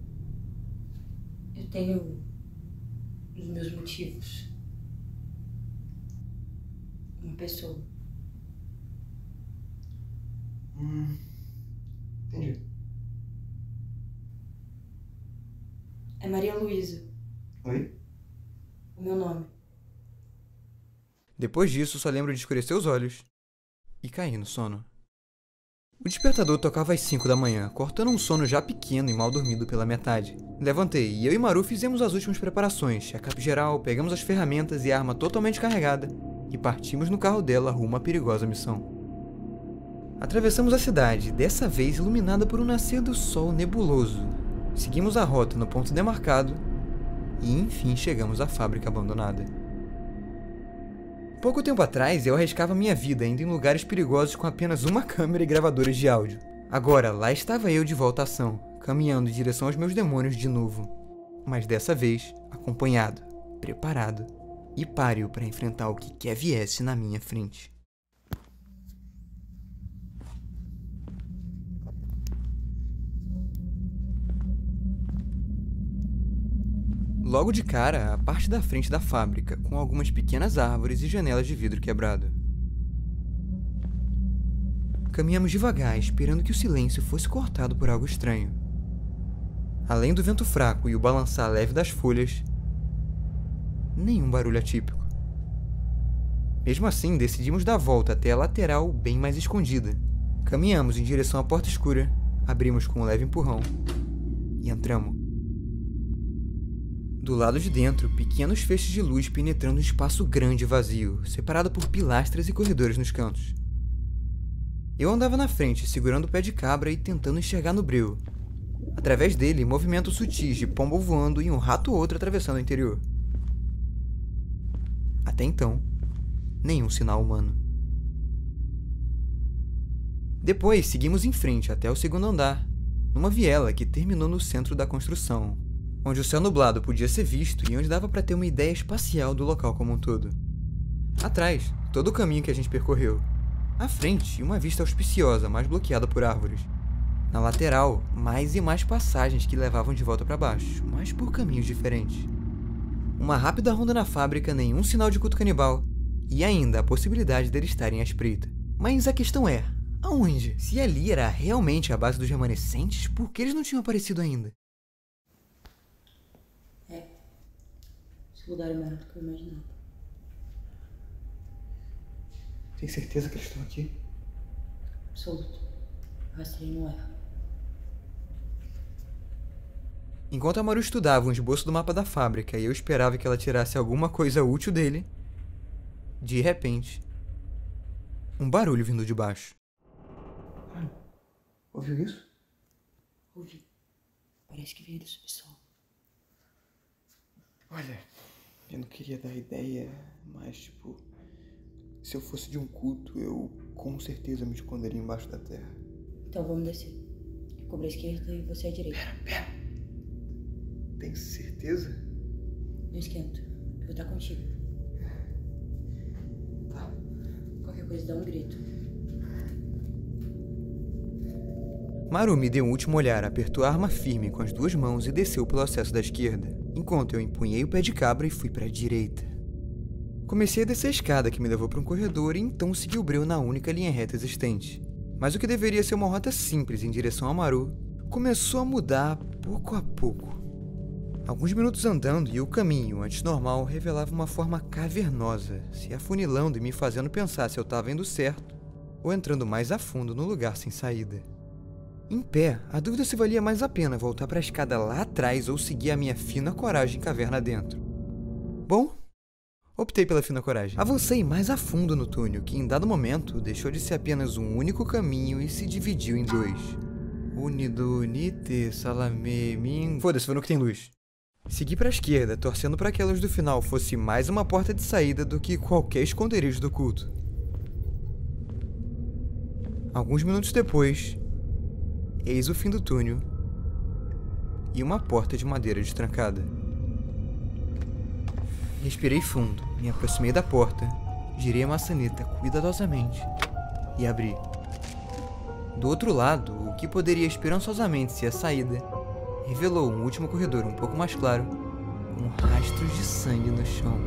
Eu tenho os meus motivos. Uma pessoa. Hum. Entendi. É Maria Luísa, Oi? o meu nome. Depois disso, só lembro de escurecer os olhos e cair no sono. O despertador tocava às 5 da manhã, cortando um sono já pequeno e mal dormido pela metade. Levantei e eu e Maru fizemos as últimas preparações, check-up geral, pegamos as ferramentas e a arma totalmente carregada e partimos no carro dela rumo à perigosa missão. Atravessamos a cidade, dessa vez iluminada por um nascer do sol nebuloso. Seguimos a rota no ponto demarcado e enfim chegamos à fábrica abandonada. Pouco tempo atrás eu arriscava minha vida indo em lugares perigosos com apenas uma câmera e gravadores de áudio. Agora lá estava eu de volta à ação, caminhando em direção aos meus demônios de novo. Mas dessa vez acompanhado, preparado e páreo para enfrentar o que quer viesse na minha frente. Logo de cara, a parte da frente da fábrica, com algumas pequenas árvores e janelas de vidro quebrado. Caminhamos devagar, esperando que o silêncio fosse cortado por algo estranho. Além do vento fraco e o balançar leve das folhas, nenhum barulho atípico. Mesmo assim, decidimos dar volta até a lateral bem mais escondida. Caminhamos em direção à porta escura, abrimos com um leve empurrão e entramos. Do lado de dentro, pequenos feixes de luz penetrando um espaço grande e vazio, separado por pilastras e corredores nos cantos. Eu andava na frente, segurando o pé de cabra e tentando enxergar no breu. Através dele, movimentos sutis de pombo voando e um rato ou outro atravessando o interior. Até então, nenhum sinal humano. Depois, seguimos em frente até o segundo andar, numa viela que terminou no centro da construção, onde o céu nublado podia ser visto e onde dava para ter uma ideia espacial do local como um todo. Atrás, todo o caminho que a gente percorreu. À frente, uma vista auspiciosa, mas bloqueada por árvores. Na lateral, mais e mais passagens que levavam de volta para baixo, mas por caminhos diferentes. Uma rápida ronda na fábrica, nenhum sinal de culto canibal, e ainda a possibilidade deles estarem à espreita. Mas a questão é, aonde? Se ali era realmente a base dos remanescentes, por que eles não tinham aparecido ainda? Esse lugar é maior do que eu imaginava. Tem certeza que eles estão aqui? Absoluto. Rastreio não erra. Enquanto a Maru estudava um esboço do mapa da fábrica e eu esperava que ela tirasse alguma coisa útil dele, de repente, um barulho vindo de baixo. Ouviu isso? Ouvi. Parece que veio do subsolo. Olha, eu não queria dar ideia, mas tipo, se eu fosse de um culto, eu com certeza me esconderia embaixo da terra. Então vamos descer. Eu cubro a esquerda e você a direita. Tem certeza? Não esquenta. Eu vou estar contigo. Tá. Qualquer coisa dá um grito. Maru me deu um último olhar, apertou a arma firme com as duas mãos e desceu pelo acesso da esquerda, enquanto eu empunhei o pé de cabra e fui para a direita. Comecei a descer a escada que me levou para um corredor e então segui o breu na única linha reta existente. Mas o que deveria ser uma rota simples em direção a Maru começou a mudar pouco a pouco. Alguns minutos andando e o caminho, antes normal, revelava uma forma cavernosa, se afunilando e me fazendo pensar se eu estava indo certo ou entrando mais a fundo no lugar sem saída. Em pé, a dúvida se valia mais a pena voltar para a escada lá atrás ou seguir a minha fina coragem caverna dentro. Bom, optei pela fina coragem. Avancei mais a fundo no túnel, que em dado momento deixou de ser apenas um único caminho e se dividiu em dois. Unido, unite, salame, min... Foda-se, foi no que tem luz. Segui para a esquerda, torcendo para que a luz do final fosse mais uma porta de saída do que qualquer esconderijo do culto. Alguns minutos depois, eis o fim do túnel e uma porta de madeira destrancada. Respirei fundo, me aproximei da porta, girei a maçaneta cuidadosamente e abri. Do outro lado, o que poderia esperançosamente ser a saída, revelou um último corredor um pouco mais claro, com rastros de sangue no chão.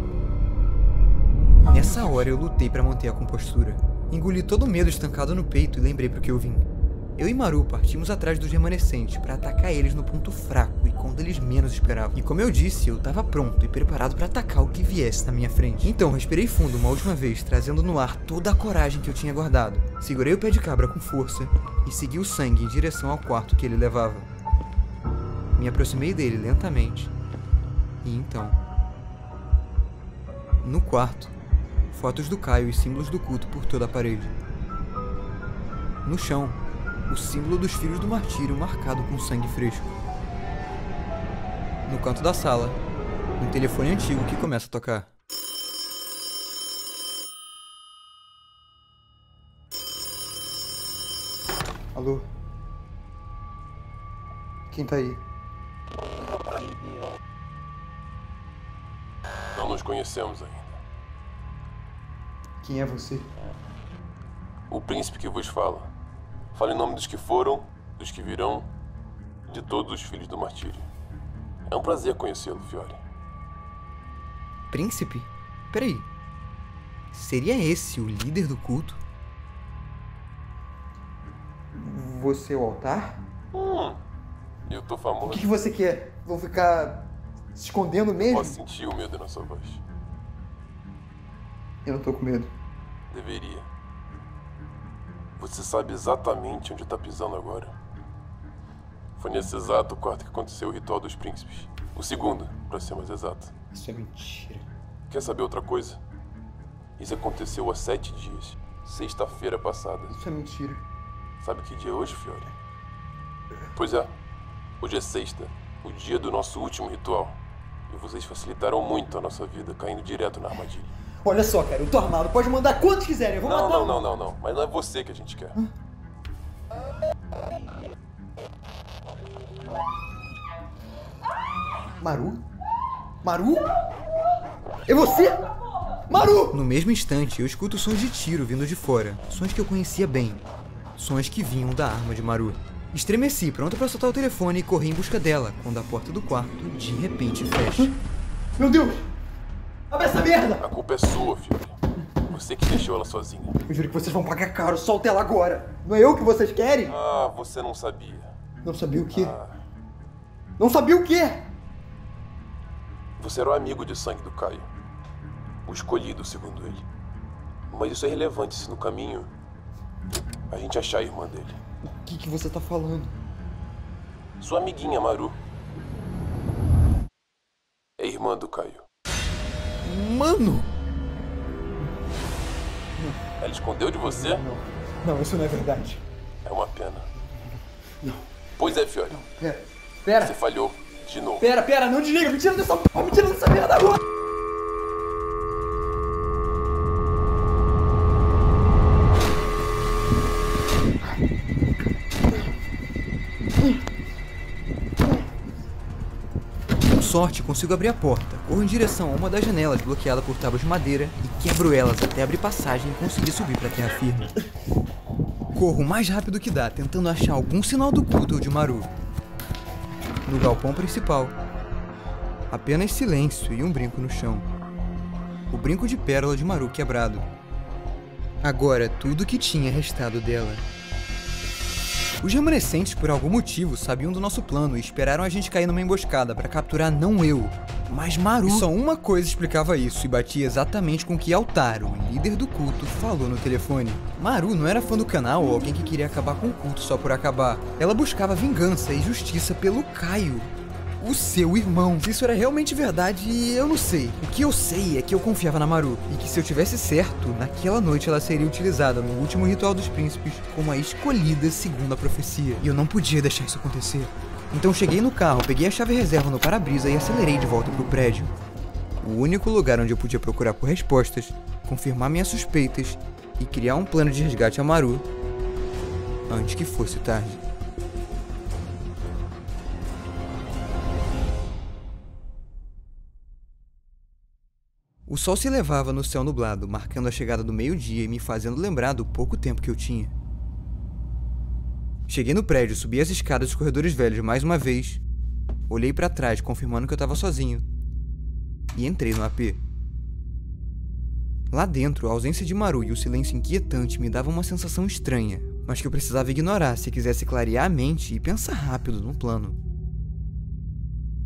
Nessa hora eu lutei para manter a compostura. Engoli todo o medo estancado no peito e lembrei para que eu vim. Eu e Maru partimos atrás dos remanescentes para atacar eles no ponto fraco e quando eles menos esperavam. E como eu disse, eu estava pronto e preparado para atacar o que viesse na minha frente. Então respirei fundo uma última vez, trazendo no ar toda a coragem que eu tinha guardado. Segurei o pé de cabra com força e segui o sangue em direção ao quarto que ele levava. Me aproximei dele lentamente. E então. No quarto, fotos do Caio e símbolos do culto por toda a parede. No chão, o símbolo dos filhos do martírio marcado com sangue fresco. No canto da sala, um telefone antigo que começa a tocar. Alô? Quem tá aí? Não nos conhecemos ainda. Quem é você? O príncipe que vos fala. Fala em nome dos que foram, dos que virão, de todos os filhos do martírio. É um prazer conhecê-lo, Fiore. Príncipe? Peraí. Seria esse o líder do culto? Você é o altar? Hum, eu tô O famoso. que, que você quer? Vou ficar se escondendo mesmo? Posso sentir o medo na sua voz. Eu não tô com medo. Deveria. Você sabe exatamente onde tá pisando agora? Foi nesse exato quarto que aconteceu o ritual dos príncipes. O segundo, pra ser mais exato. Isso é mentira. Quer saber outra coisa? Isso aconteceu há sete dias. Sexta-feira passada. Isso é mentira. Sabe que dia é hoje, Fiore? Pois é. Hoje é sexta, o dia do nosso último ritual. E vocês facilitaram muito a nossa vida, caindo direto na armadilha. Olha só, cara, eu tô armado. Pode mandar quantos quiserem. Eu vou Não, matar não, um. não, não, não. Mas não é você que a gente quer. Maru? Maru? É você? Maru! No mesmo instante, eu escuto sons de tiro vindo de fora. Sons que eu conhecia bem. Sons que vinham da arma de Maru. Estremeci, pronto pra soltar o telefone e corri em busca dela, quando a porta do quarto de repente fecha. Meu Deus! Abre essa merda! A culpa é sua, Fiore. Você que deixou ela sozinha. Eu juro que vocês vão pagar caro, solta ela agora! Não é eu que vocês querem? Ah, você não sabia. Não sabia o quê? Ah, Não sabia o quê? você era o amigo de sangue do Caio. O escolhido, segundo ele. Mas isso é relevante se no caminho a gente achar a irmã dele. O que, que você tá falando? Sua amiguinha, Maru. É irmã do Caio. Mano! Ela escondeu de você? Não, isso não é verdade. É uma pena. Não. Pois é, Fiore. Pera, pera, Você falhou de novo. pera, pera, não desliga, me tira dessa porra, me tira dessa merda agora! Sorte, consigo abrir a porta. Corro em direção a uma das janelas bloqueada por tábuas de madeira e quebro elas até abrir passagem e conseguir subir para terra firme. Corro o mais rápido que dá, tentando achar algum sinal do culto ou de Maru. No galpão principal, apenas silêncio e um brinco no chão. O brinco de pérola de Maru quebrado. Agora, tudo que tinha restado dela. Os remanescentes, por algum motivo, sabiam do nosso plano e esperaram a gente cair numa emboscada para capturar não eu, mas Maru. E só uma coisa explicava isso e batia exatamente com o que Altaro, líder do culto, falou no telefone. Maru não era fã do canal ou alguém que queria acabar com o culto só por acabar. Ela buscava vingança e justiça pelo Caio. O seu irmão. Se isso era realmente verdade, eu não sei. O que eu sei é que eu confiava na Maru e que se eu tivesse certo, naquela noite ela seria utilizada no último ritual dos príncipes como a escolhida segundo a profecia. E eu não podia deixar isso acontecer. Então cheguei no carro, peguei a chave reserva no para-brisa e acelerei de volta pro prédio. O único lugar onde eu podia procurar por respostas, confirmar minhas suspeitas e criar um plano de resgate a Maru antes que fosse tarde. O sol se elevava no céu nublado, marcando a chegada do meio-dia e me fazendo lembrar do pouco tempo que eu tinha. Cheguei no prédio, subi as escadas dos corredores velhos mais uma vez, olhei para trás, confirmando que eu estava sozinho, e entrei no AP. Lá dentro, a ausência de Maru e o silêncio inquietante me davam uma sensação estranha, mas que eu precisava ignorar se quisesse clarear a mente e pensar rápido no plano.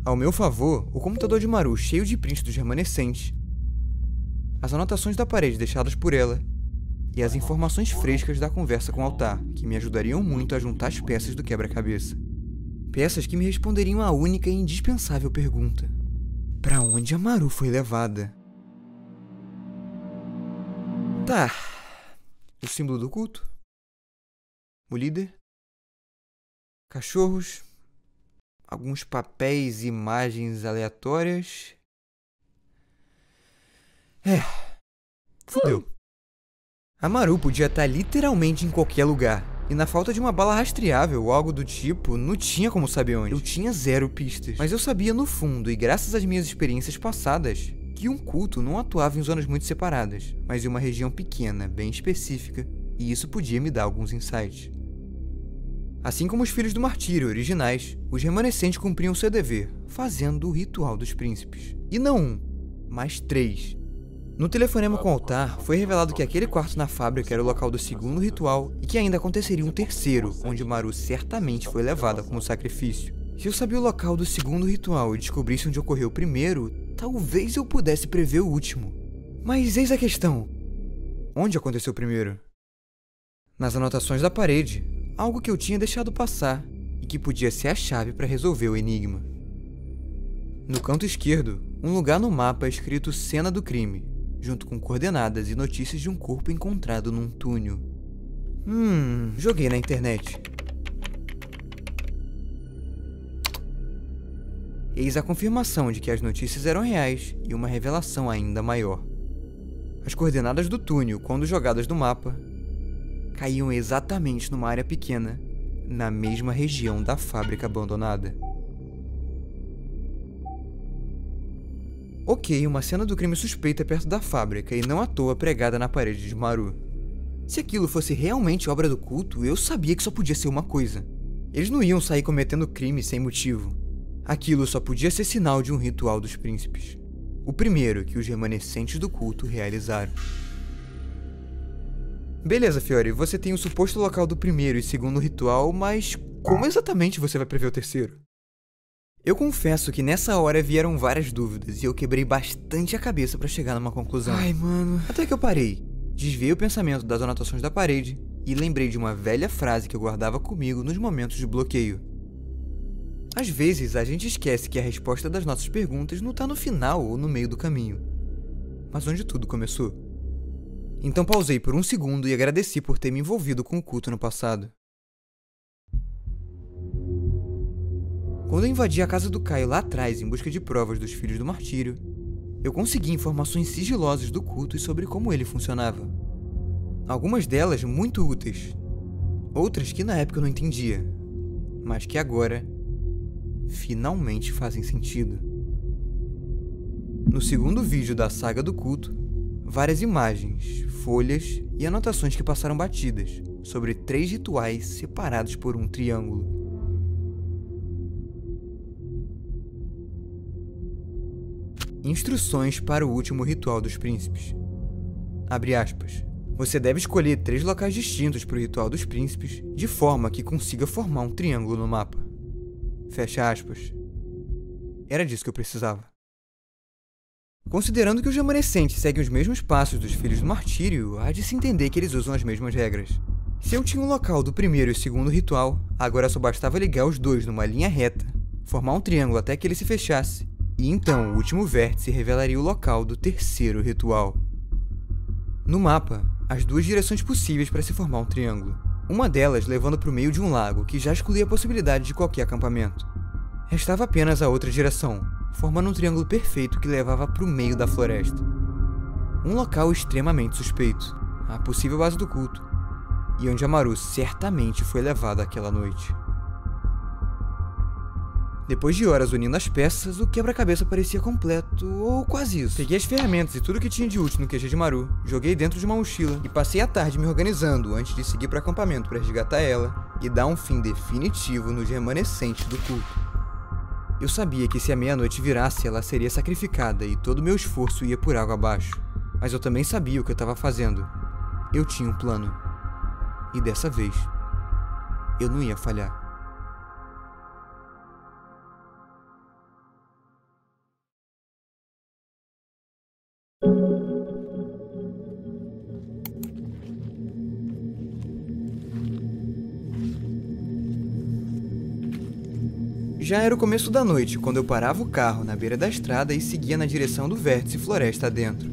Ao meu favor, o computador de Maru cheio de prints dos remanescentes, as anotações da parede deixadas por ela e as informações frescas da conversa com o altar, que me ajudariam muito a juntar as peças do quebra-cabeça. Peças que me responderiam a única e indispensável pergunta: Para onde a Maru foi levada? Tá. O símbolo do culto? O líder? Cachorros? Alguns papéis e imagens aleatórias? É. Fudeu. A Maru podia estar literalmente em qualquer lugar. E na falta de uma bala rastreável ou algo do tipo, não tinha como saber onde. Eu tinha zero pistas. Mas eu sabia no fundo, e graças às minhas experiências passadas, que um culto não atuava em zonas muito separadas, mas em uma região pequena, bem específica, e isso podia me dar alguns insights. Assim como os filhos do martírio originais, os remanescentes cumpriam seu dever, fazendo o ritual dos príncipes. E não um, mas três. No telefonema com o altar, foi revelado que aquele quarto na fábrica era o local do segundo ritual e que ainda aconteceria um terceiro, onde Maru certamente foi levada como sacrifício. Se eu sabia o local do segundo ritual e descobrisse onde ocorreu o primeiro, talvez eu pudesse prever o último. Mas eis a questão: onde aconteceu o primeiro? Nas anotações da parede, algo que eu tinha deixado passar e que podia ser a chave para resolver o enigma. No canto esquerdo, um lugar no mapa escrito Cena do Crime, junto com coordenadas e notícias de um corpo encontrado num túnel. Hum, joguei na internet. Eis a confirmação de que as notícias eram reais e uma revelação ainda maior. As coordenadas do túnel, quando jogadas no mapa, caíam exatamente numa área pequena, na mesma região da fábrica abandonada. Ok, uma cena do crime suspeita perto da fábrica e não à toa pregada na parede de Maru. Se aquilo fosse realmente obra do culto, eu sabia que só podia ser uma coisa. Eles não iam sair cometendo crime sem motivo. Aquilo só podia ser sinal de um ritual dos príncipes. O primeiro que os remanescentes do culto realizaram. Beleza, Fiore, você tem o suposto local do primeiro e segundo ritual, mas como exatamente você vai prever o terceiro? Eu confesso que nessa hora vieram várias dúvidas e eu quebrei bastante a cabeça para chegar numa conclusão. Ai, mano. Até que eu parei, desviei o pensamento das anotações da parede e lembrei de uma velha frase que eu guardava comigo nos momentos de bloqueio. Às vezes a gente esquece que a resposta das nossas perguntas não tá no final ou no meio do caminho, mas onde tudo começou. Então pausei por um segundo e agradeci por ter me envolvido com o culto no passado. Quando eu invadi a casa do Caio lá atrás em busca de provas dos filhos do martírio, eu consegui informações sigilosas do culto e sobre como ele funcionava. Algumas delas muito úteis, outras que na época eu não entendia, mas que agora finalmente fazem sentido. No segundo vídeo da saga do culto, várias imagens, folhas e anotações que passaram batidas sobre três rituais separados por um triângulo. Instruções para o último ritual dos príncipes. Abre aspas. Você deve escolher três locais distintos para o ritual dos príncipes, de forma que consiga formar um triângulo no mapa. Fecha aspas. Era disso que eu precisava. Considerando que os remanescentes seguem os mesmos passos dos filhos do martírio, há de se entender que eles usam as mesmas regras. Se eu tinha um local do primeiro e segundo ritual, agora só bastava ligar os dois numa linha reta, formar um triângulo até que ele se fechasse, e então o último vértice revelaria o local do terceiro ritual. No mapa, as duas direções possíveis para se formar um triângulo. Uma delas levando para o meio de um lago, que já excluía a possibilidade de qualquer acampamento. Restava apenas a outra direção, formando um triângulo perfeito que levava para o meio da floresta. Um local extremamente suspeito, a possível base do culto, e onde Amaru certamente foi levado aquela noite. Depois de horas unindo as peças, o quebra-cabeça parecia completo, ou quase isso. Peguei as ferramentas e tudo que tinha de útil no QG de Maru, joguei dentro de uma mochila e passei a tarde me organizando antes de seguir para o acampamento para resgatar ela e dar um fim definitivo nos remanescentes do culto. Eu sabia que se a meia-noite virasse, ela seria sacrificada e todo o meu esforço ia por água abaixo. Mas eu também sabia o que eu estava fazendo. Eu tinha um plano. E dessa vez, eu não ia falhar. Já era o começo da noite quando eu parava o carro na beira da estrada e seguia na direção do vértice floresta adentro.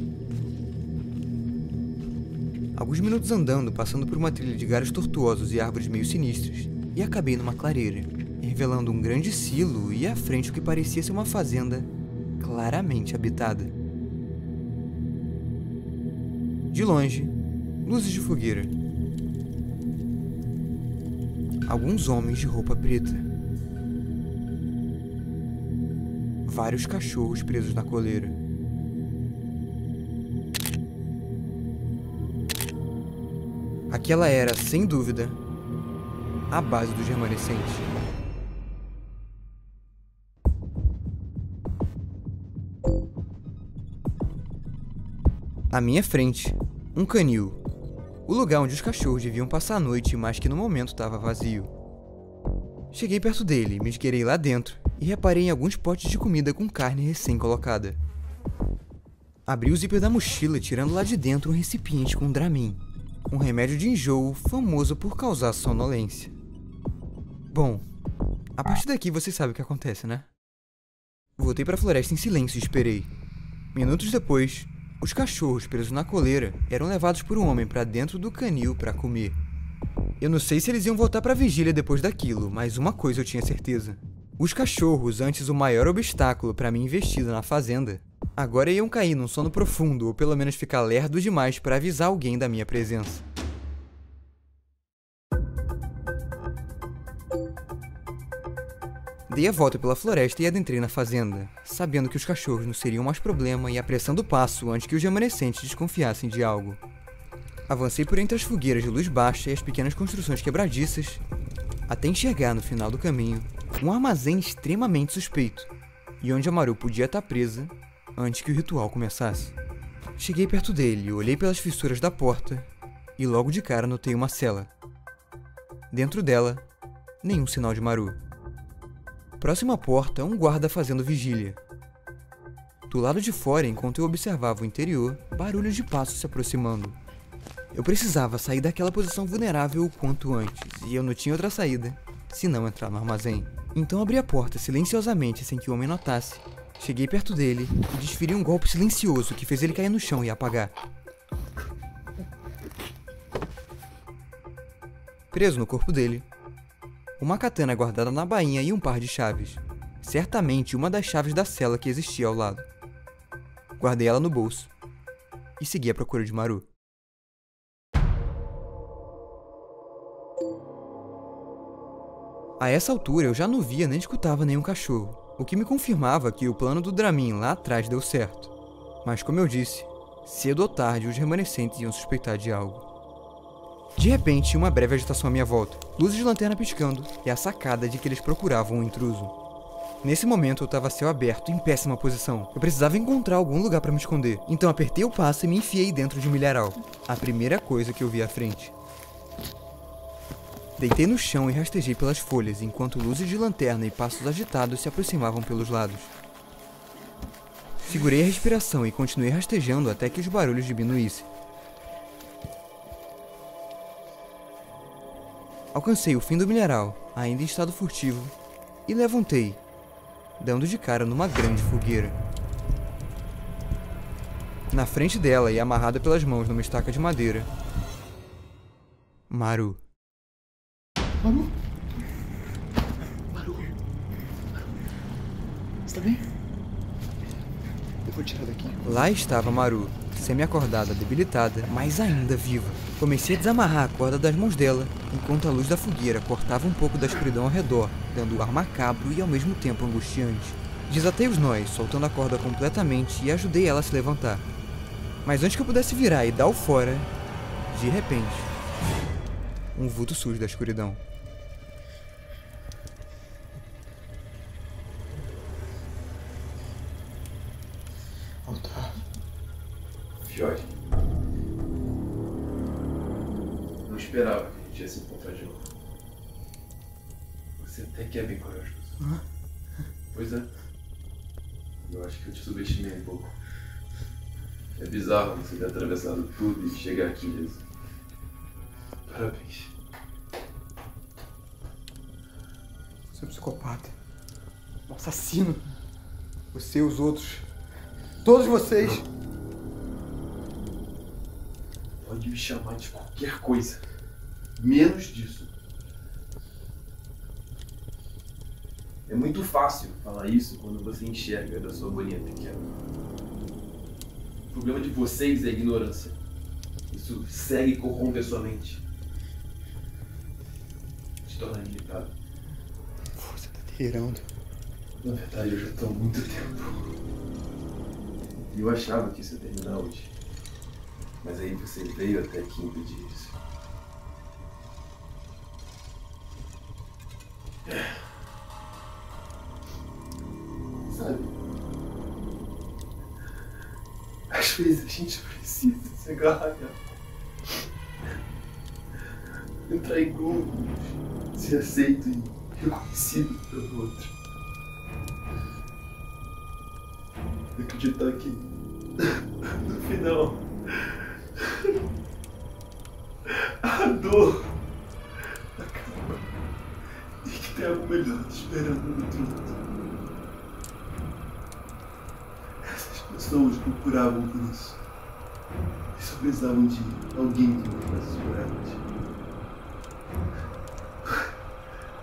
Alguns minutos andando, passando por uma trilha de galhos tortuosos e árvores meio sinistras, e acabei numa clareira, revelando um grande silo e à frente o que parecia ser uma fazenda claramente habitada. De longe, luzes de fogueira. Alguns homens de roupa preta. Vários cachorros presos na coleira. Aquela era, sem dúvida, a base dos remanescentes. À minha frente, um canil. O lugar onde os cachorros deviam passar a noite, mas que no momento estava vazio. Cheguei perto dele, me esgueirei lá dentro e reparei em alguns potes de comida com carne recém-colocada. Abri o zíper da mochila, tirando lá de dentro um recipiente com Dramin, um remédio de enjoo famoso por causar sonolência. Bom, A partir daqui você sabe o que acontece, né? Voltei para a floresta em silêncio e esperei. Minutos depois, os cachorros presos na coleira eram levados por um homem para dentro do canil para comer. Eu não sei se eles iam voltar para a vigília depois daquilo, mas uma coisa eu tinha certeza. Os cachorros, antes o maior obstáculo para minha investida na fazenda, agora iam cair num sono profundo ou pelo menos ficar lerdos demais para avisar alguém da minha presença. Dei a volta pela floresta e adentrei na fazenda, sabendo que os cachorros não seriam mais problema e apressando o passo antes que os remanescentes desconfiassem de algo. Avancei por entre as fogueiras de luz baixa e as pequenas construções quebradiças, até enxergar no final do caminho um armazém extremamente suspeito, e onde a Maru podia estar presa antes que o ritual começasse. Cheguei perto dele, olhei pelas fissuras da porta e logo de cara notei uma cela. Dentro dela, nenhum sinal de Maru. Próximo à porta, um guarda fazendo vigília. Do lado de fora, enquanto eu observava o interior, barulhos de passos se aproximando. Eu precisava sair daquela posição vulnerável o quanto antes, e eu não tinha outra saída, se não entrar no armazém. Então abri a porta silenciosamente sem que o homem notasse. Cheguei perto dele e desferi um golpe silencioso que fez ele cair no chão e apagar. Preso no corpo dele, uma katana guardada na bainha e um par de chaves. Certamente uma das chaves da cela que existia ao lado. Guardei ela no bolso e segui à procura de Maru. A essa altura eu já não via nem escutava nenhum cachorro, o que me confirmava que o plano do Dramin lá atrás deu certo. Mas como eu disse, cedo ou tarde os remanescentes iam suspeitar de algo. De repente, uma breve agitação à minha volta, luzes de lanterna piscando e a sacada de que eles procuravam um intruso. Nesse momento eu estava céu aberto, em péssima posição. Eu precisava encontrar algum lugar para me esconder. Então apertei o passo e me enfiei dentro de um milharal. A primeira coisa que eu vi à frente. Deitei no chão e rastejei pelas folhas, enquanto luzes de lanterna e passos agitados se aproximavam pelos lados. Segurei a respiração e continuei rastejando até que os barulhos diminuíssem. Alcancei o fim do milharal, ainda em estado furtivo, e levantei, dando de cara numa grande fogueira. Na frente dela e amarrada pelas mãos numa estaca de madeira, Maru. Maru? Maru? Você tá bem? Eu vou tirar daqui. Lá estava Maru, semi-acordada, debilitada, mas ainda viva. Comecei a desamarrar a corda das mãos dela, enquanto a luz da fogueira cortava um pouco da escuridão ao redor, dando um ar macabro e ao mesmo tempo angustiante. Desatei os nós, soltando a corda completamente e ajudei ela a se levantar. Mas antes que eu pudesse virar e dar o fora, de repente, um vulto surge da escuridão. Jorge. Não esperava que a gente ia se encontrar de novo. Você até que é bem corajoso. Pois é. Eu acho que eu te subestimei um pouco. É bizarro você ter atravessado tudo e chegar aqui mesmo. Parabéns. Você é um psicopata. Um assassino. Você e os outros. Todos vocês. Pode me chamar de qualquer coisa. Menos disso. É muito fácil falar isso quando você enxerga da sua bolinha pequena. O problema de vocês é a ignorância. Isso segue e corrompe a sua mente. Te torna limitado. Você tá delirando. Na verdade, eu já estou há muito tempo. E eu achava que isso ia terminar hoje. Mas aí você veio até aqui impedir isso. Sabe? Às vezes a gente precisa se agarrar. Entrar em grupos, ser aceito e reconhecido pelo outro. Acreditar que no final a dor acaba e que tem algo melhor esperando no lado. Essas pessoas procuravam por isso. E só precisavam de alguém que mostrasse por elas.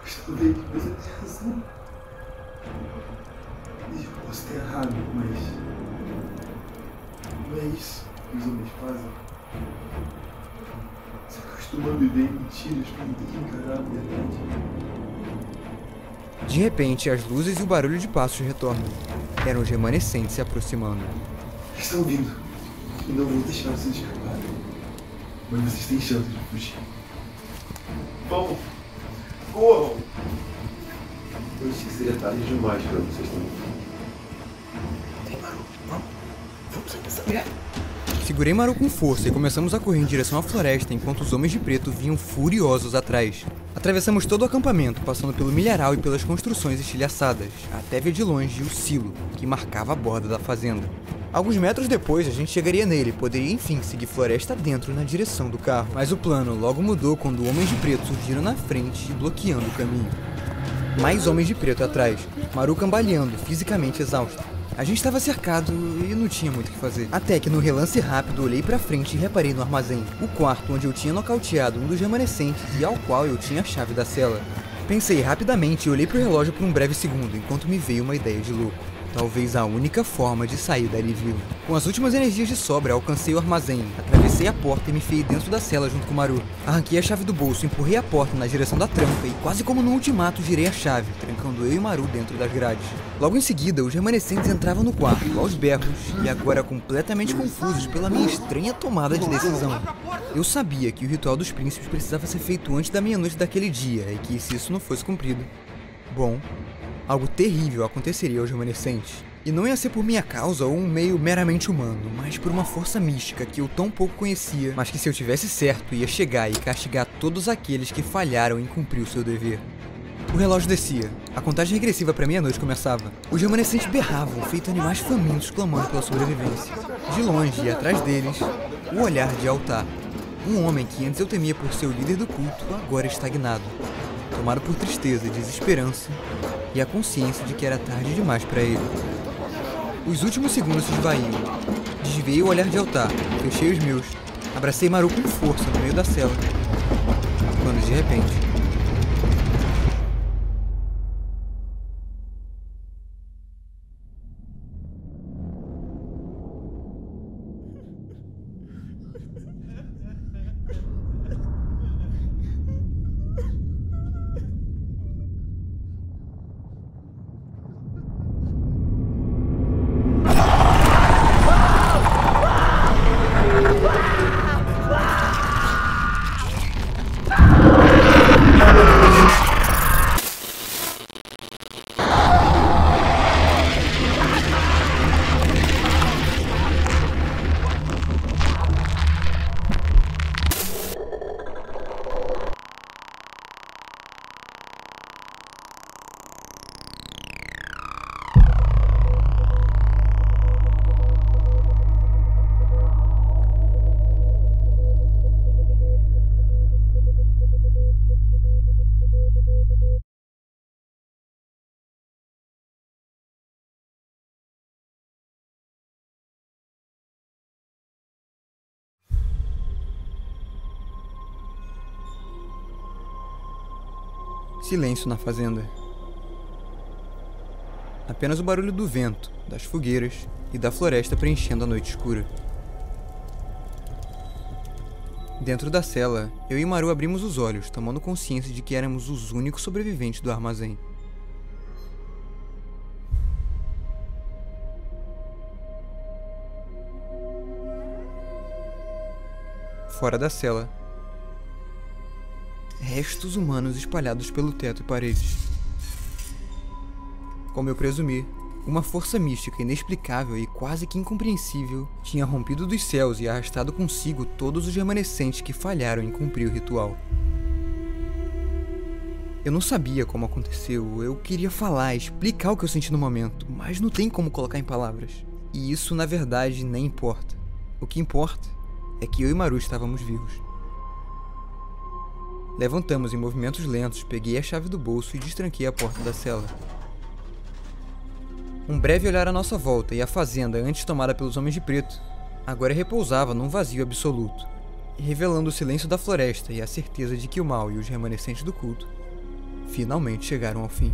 Mas talvez você tenha razão. E eu posso ter errado, mas. Não é isso que os homens fazem. Se acostumam a viver em mentiras para não ter que encarar a verdade. De repente, as luzes e o barulho de passos retornam. Eram os remanescentes se aproximando. Estão vindo. E não vou deixar vocês escapar. Mas vocês têm chance de fugir. Vamos! Corram! Eu achei que seria tarde demais para vocês também. Segurei Maru com força e começamos a correr em direção à floresta enquanto os homens de preto vinham furiosos atrás. Atravessamos todo o acampamento, passando pelo milharal e pelas construções estilhaçadas, até ver de longe o silo, que marcava a borda da fazenda. Alguns metros depois, a gente chegaria nele e poderia enfim seguir floresta dentro na direção do carro. Mas o plano logo mudou quando homens de preto surgiram na frente, bloqueando o caminho. Mais homens de preto atrás, Maru cambaleando, fisicamente exausta. A gente estava cercado e não tinha muito o que fazer. Até que no relance rápido olhei pra frente e reparei no armazém, o quarto onde eu tinha nocauteado um dos remanescentes e ao qual eu tinha a chave da cela. Pensei rapidamente e olhei pro relógio por um breve segundo, enquanto me veio uma ideia de louco. Talvez a única forma de sair dali vivo. Com as últimas energias de sobra, alcancei o armazém, atravessei a porta e me enfiei dentro da cela junto com Maru. Arranquei a chave do bolso, empurrei a porta na direção da trampa e, quase como no ultimato, girei a chave, trancando eu e Maru dentro das grades. Logo em seguida, os remanescentes entravam no quarto, aos berros, e agora completamente confusos pela minha estranha tomada de decisão. Eu sabia que o ritual dos príncipes precisava ser feito antes da meia-noite daquele dia e que, se isso não fosse cumprido, bom, algo terrível aconteceria aos remanescentes. E não ia ser por minha causa ou um meio meramente humano, mas por uma força mística que eu tão pouco conhecia, mas que se eu tivesse certo ia chegar e castigar todos aqueles que falharam em cumprir o seu dever. O relógio descia. A contagem regressiva para meia-noite começava. Os remanescentes berravam, feito animais famintos clamando pela sobrevivência. De longe e atrás deles, o olhar de altar. Um homem que antes eu temia por ser o líder do culto, agora estagnado. Tomado por tristeza e desesperança, e a consciência de que era tarde demais para ele. Os últimos segundos se esvaíam. Desviei o olhar de altar, fechei os meus, abracei Maru com força no meio da cela. Quando de repente. Silêncio na fazenda. Apenas o barulho do vento, das fogueiras e da floresta preenchendo a noite escura. Dentro da cela, eu e Maru abrimos os olhos, tomando consciência de que éramos os únicos sobreviventes do armazém. Fora da cela, restos humanos espalhados pelo teto e paredes. Como eu presumi, uma força mística inexplicável e quase que incompreensível tinha rompido dos céus e arrastado consigo todos os remanescentes que falharam em cumprir o ritual. Eu não sabia como aconteceu, eu queria falar, explicar o que eu senti no momento, mas não tem como colocar em palavras. E isso, na verdade, nem importa. O que importa é que eu e Maru estávamos vivos. Levantamos em movimentos lentos, peguei a chave do bolso e destranquei a porta da cela. Um breve olhar à nossa volta e a fazenda, antes tomada pelos homens de preto, agora repousava num vazio absoluto, revelando o silêncio da floresta e a certeza de que o mal e os remanescentes do culto finalmente chegaram ao fim.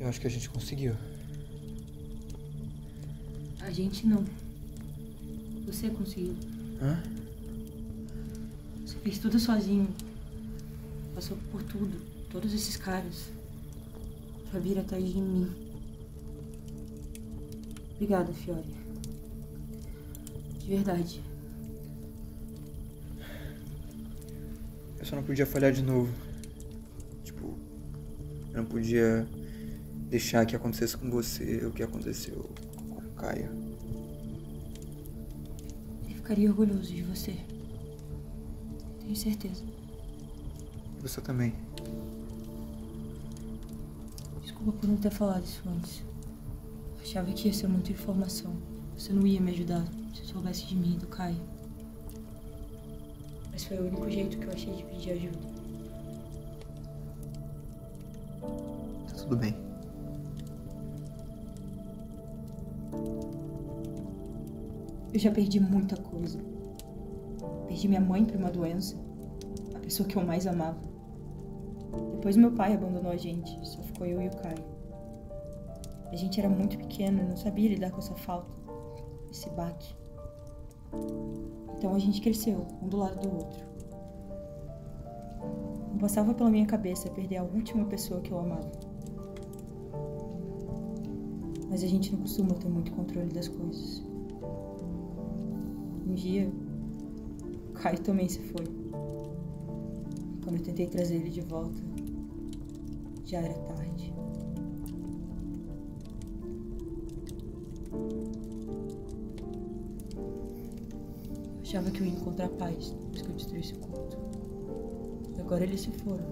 Eu acho que a gente conseguiu. A gente não. Você conseguiu. Hã? Você fez tudo sozinho. Passou por tudo. Todos esses caras. Pra vir atrás de mim. Obrigada, Fiore. De verdade. Eu só não podia falhar de novo. Eu não podia deixar que acontecesse com você o que aconteceu com o Caio. Eu ficaria orgulhoso de você. Tenho certeza. Você também. Desculpa por não ter falado isso antes. Achava que ia ser muita informação. Você não ia me ajudar se soubesse de mim e do Caio. Mas foi o único jeito que eu achei de pedir ajuda. Tá tudo bem. Eu já perdi muita coisa. Perdi minha mãe pra uma doença. A pessoa que eu mais amava. Depois meu pai abandonou a gente. Só ficou eu e o Caio. A gente era muito pequeno, não sabia lidar com essa falta. Esse baque. Então a gente cresceu, um do lado do outro. Não passava pela minha cabeça perder a última pessoa que eu amava. Mas a gente não costuma ter muito controle das coisas. Um dia, Caio também se foi. Quando eu tentei trazer ele de volta, já era tarde. Achava que eu ia encontrar paz depois que eu destruísse o culto. Agora eles se foram.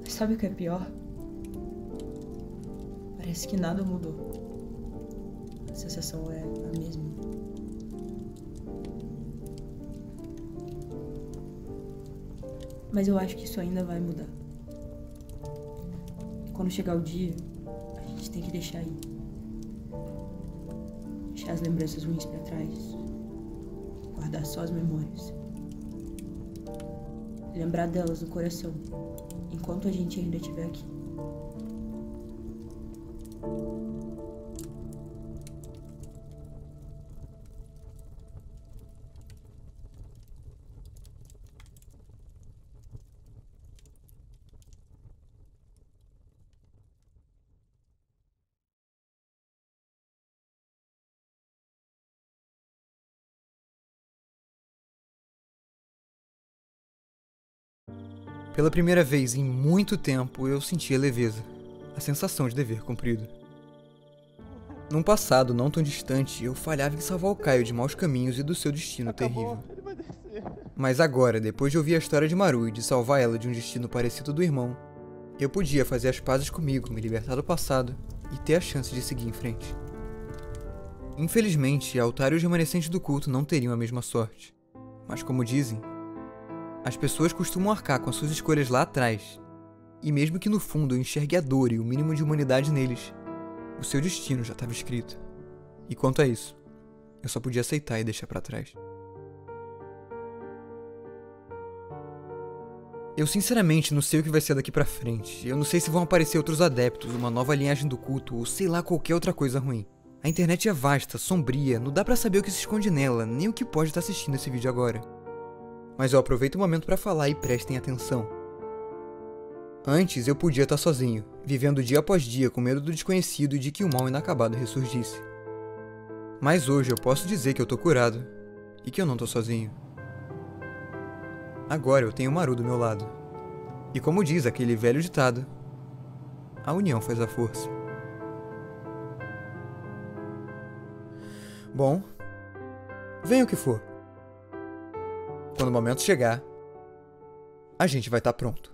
Mas sabe o que é pior? Parece que nada mudou. A sensação é a mesma. Mas eu acho que isso ainda vai mudar. Quando chegar o dia, a gente tem que deixar ir. Deixar as lembranças ruins pra trás. Guardar só as memórias. Lembrar delas no coração, enquanto a gente ainda estiver aqui. Pela primeira vez em muito tempo, eu sentia leveza, a sensação de dever cumprido. Num passado não tão distante, eu falhava em salvar o Caio de maus caminhos e do seu destino terrível. Mas agora, depois de ouvir a história de Maru e de salvar ela de um destino parecido do irmão, eu podia fazer as pazes comigo, me libertar do passado e ter a chance de seguir em frente. Infelizmente, Altar e os remanescentes do culto não teriam a mesma sorte. Mas como dizem, as pessoas costumam arcar com as suas escolhas lá atrás. E mesmo que no fundo eu enxergue a dor e o mínimo de humanidade neles, o seu destino já estava escrito. E quanto a isso, eu só podia aceitar e deixar para trás. Eu sinceramente não sei o que vai ser daqui pra frente. Eu não sei se vão aparecer outros adeptos, uma nova linhagem do culto ou sei lá qualquer outra coisa ruim. A internet é vasta, sombria, não dá pra saber o que se esconde nela, nem o que pode estar assistindo esse vídeo agora. Mas eu aproveito o momento para falar e prestem atenção. Antes eu podia estar sozinho, vivendo dia após dia com medo do desconhecido e de que o mal inacabado ressurgisse. Mas hoje eu posso dizer que eu tô curado e que eu não tô sozinho. Agora eu tenho o Maru do meu lado. E como diz aquele velho ditado, a união faz a força. Bom, venha o que for. Quando o momento chegar, a gente vai estar pronto.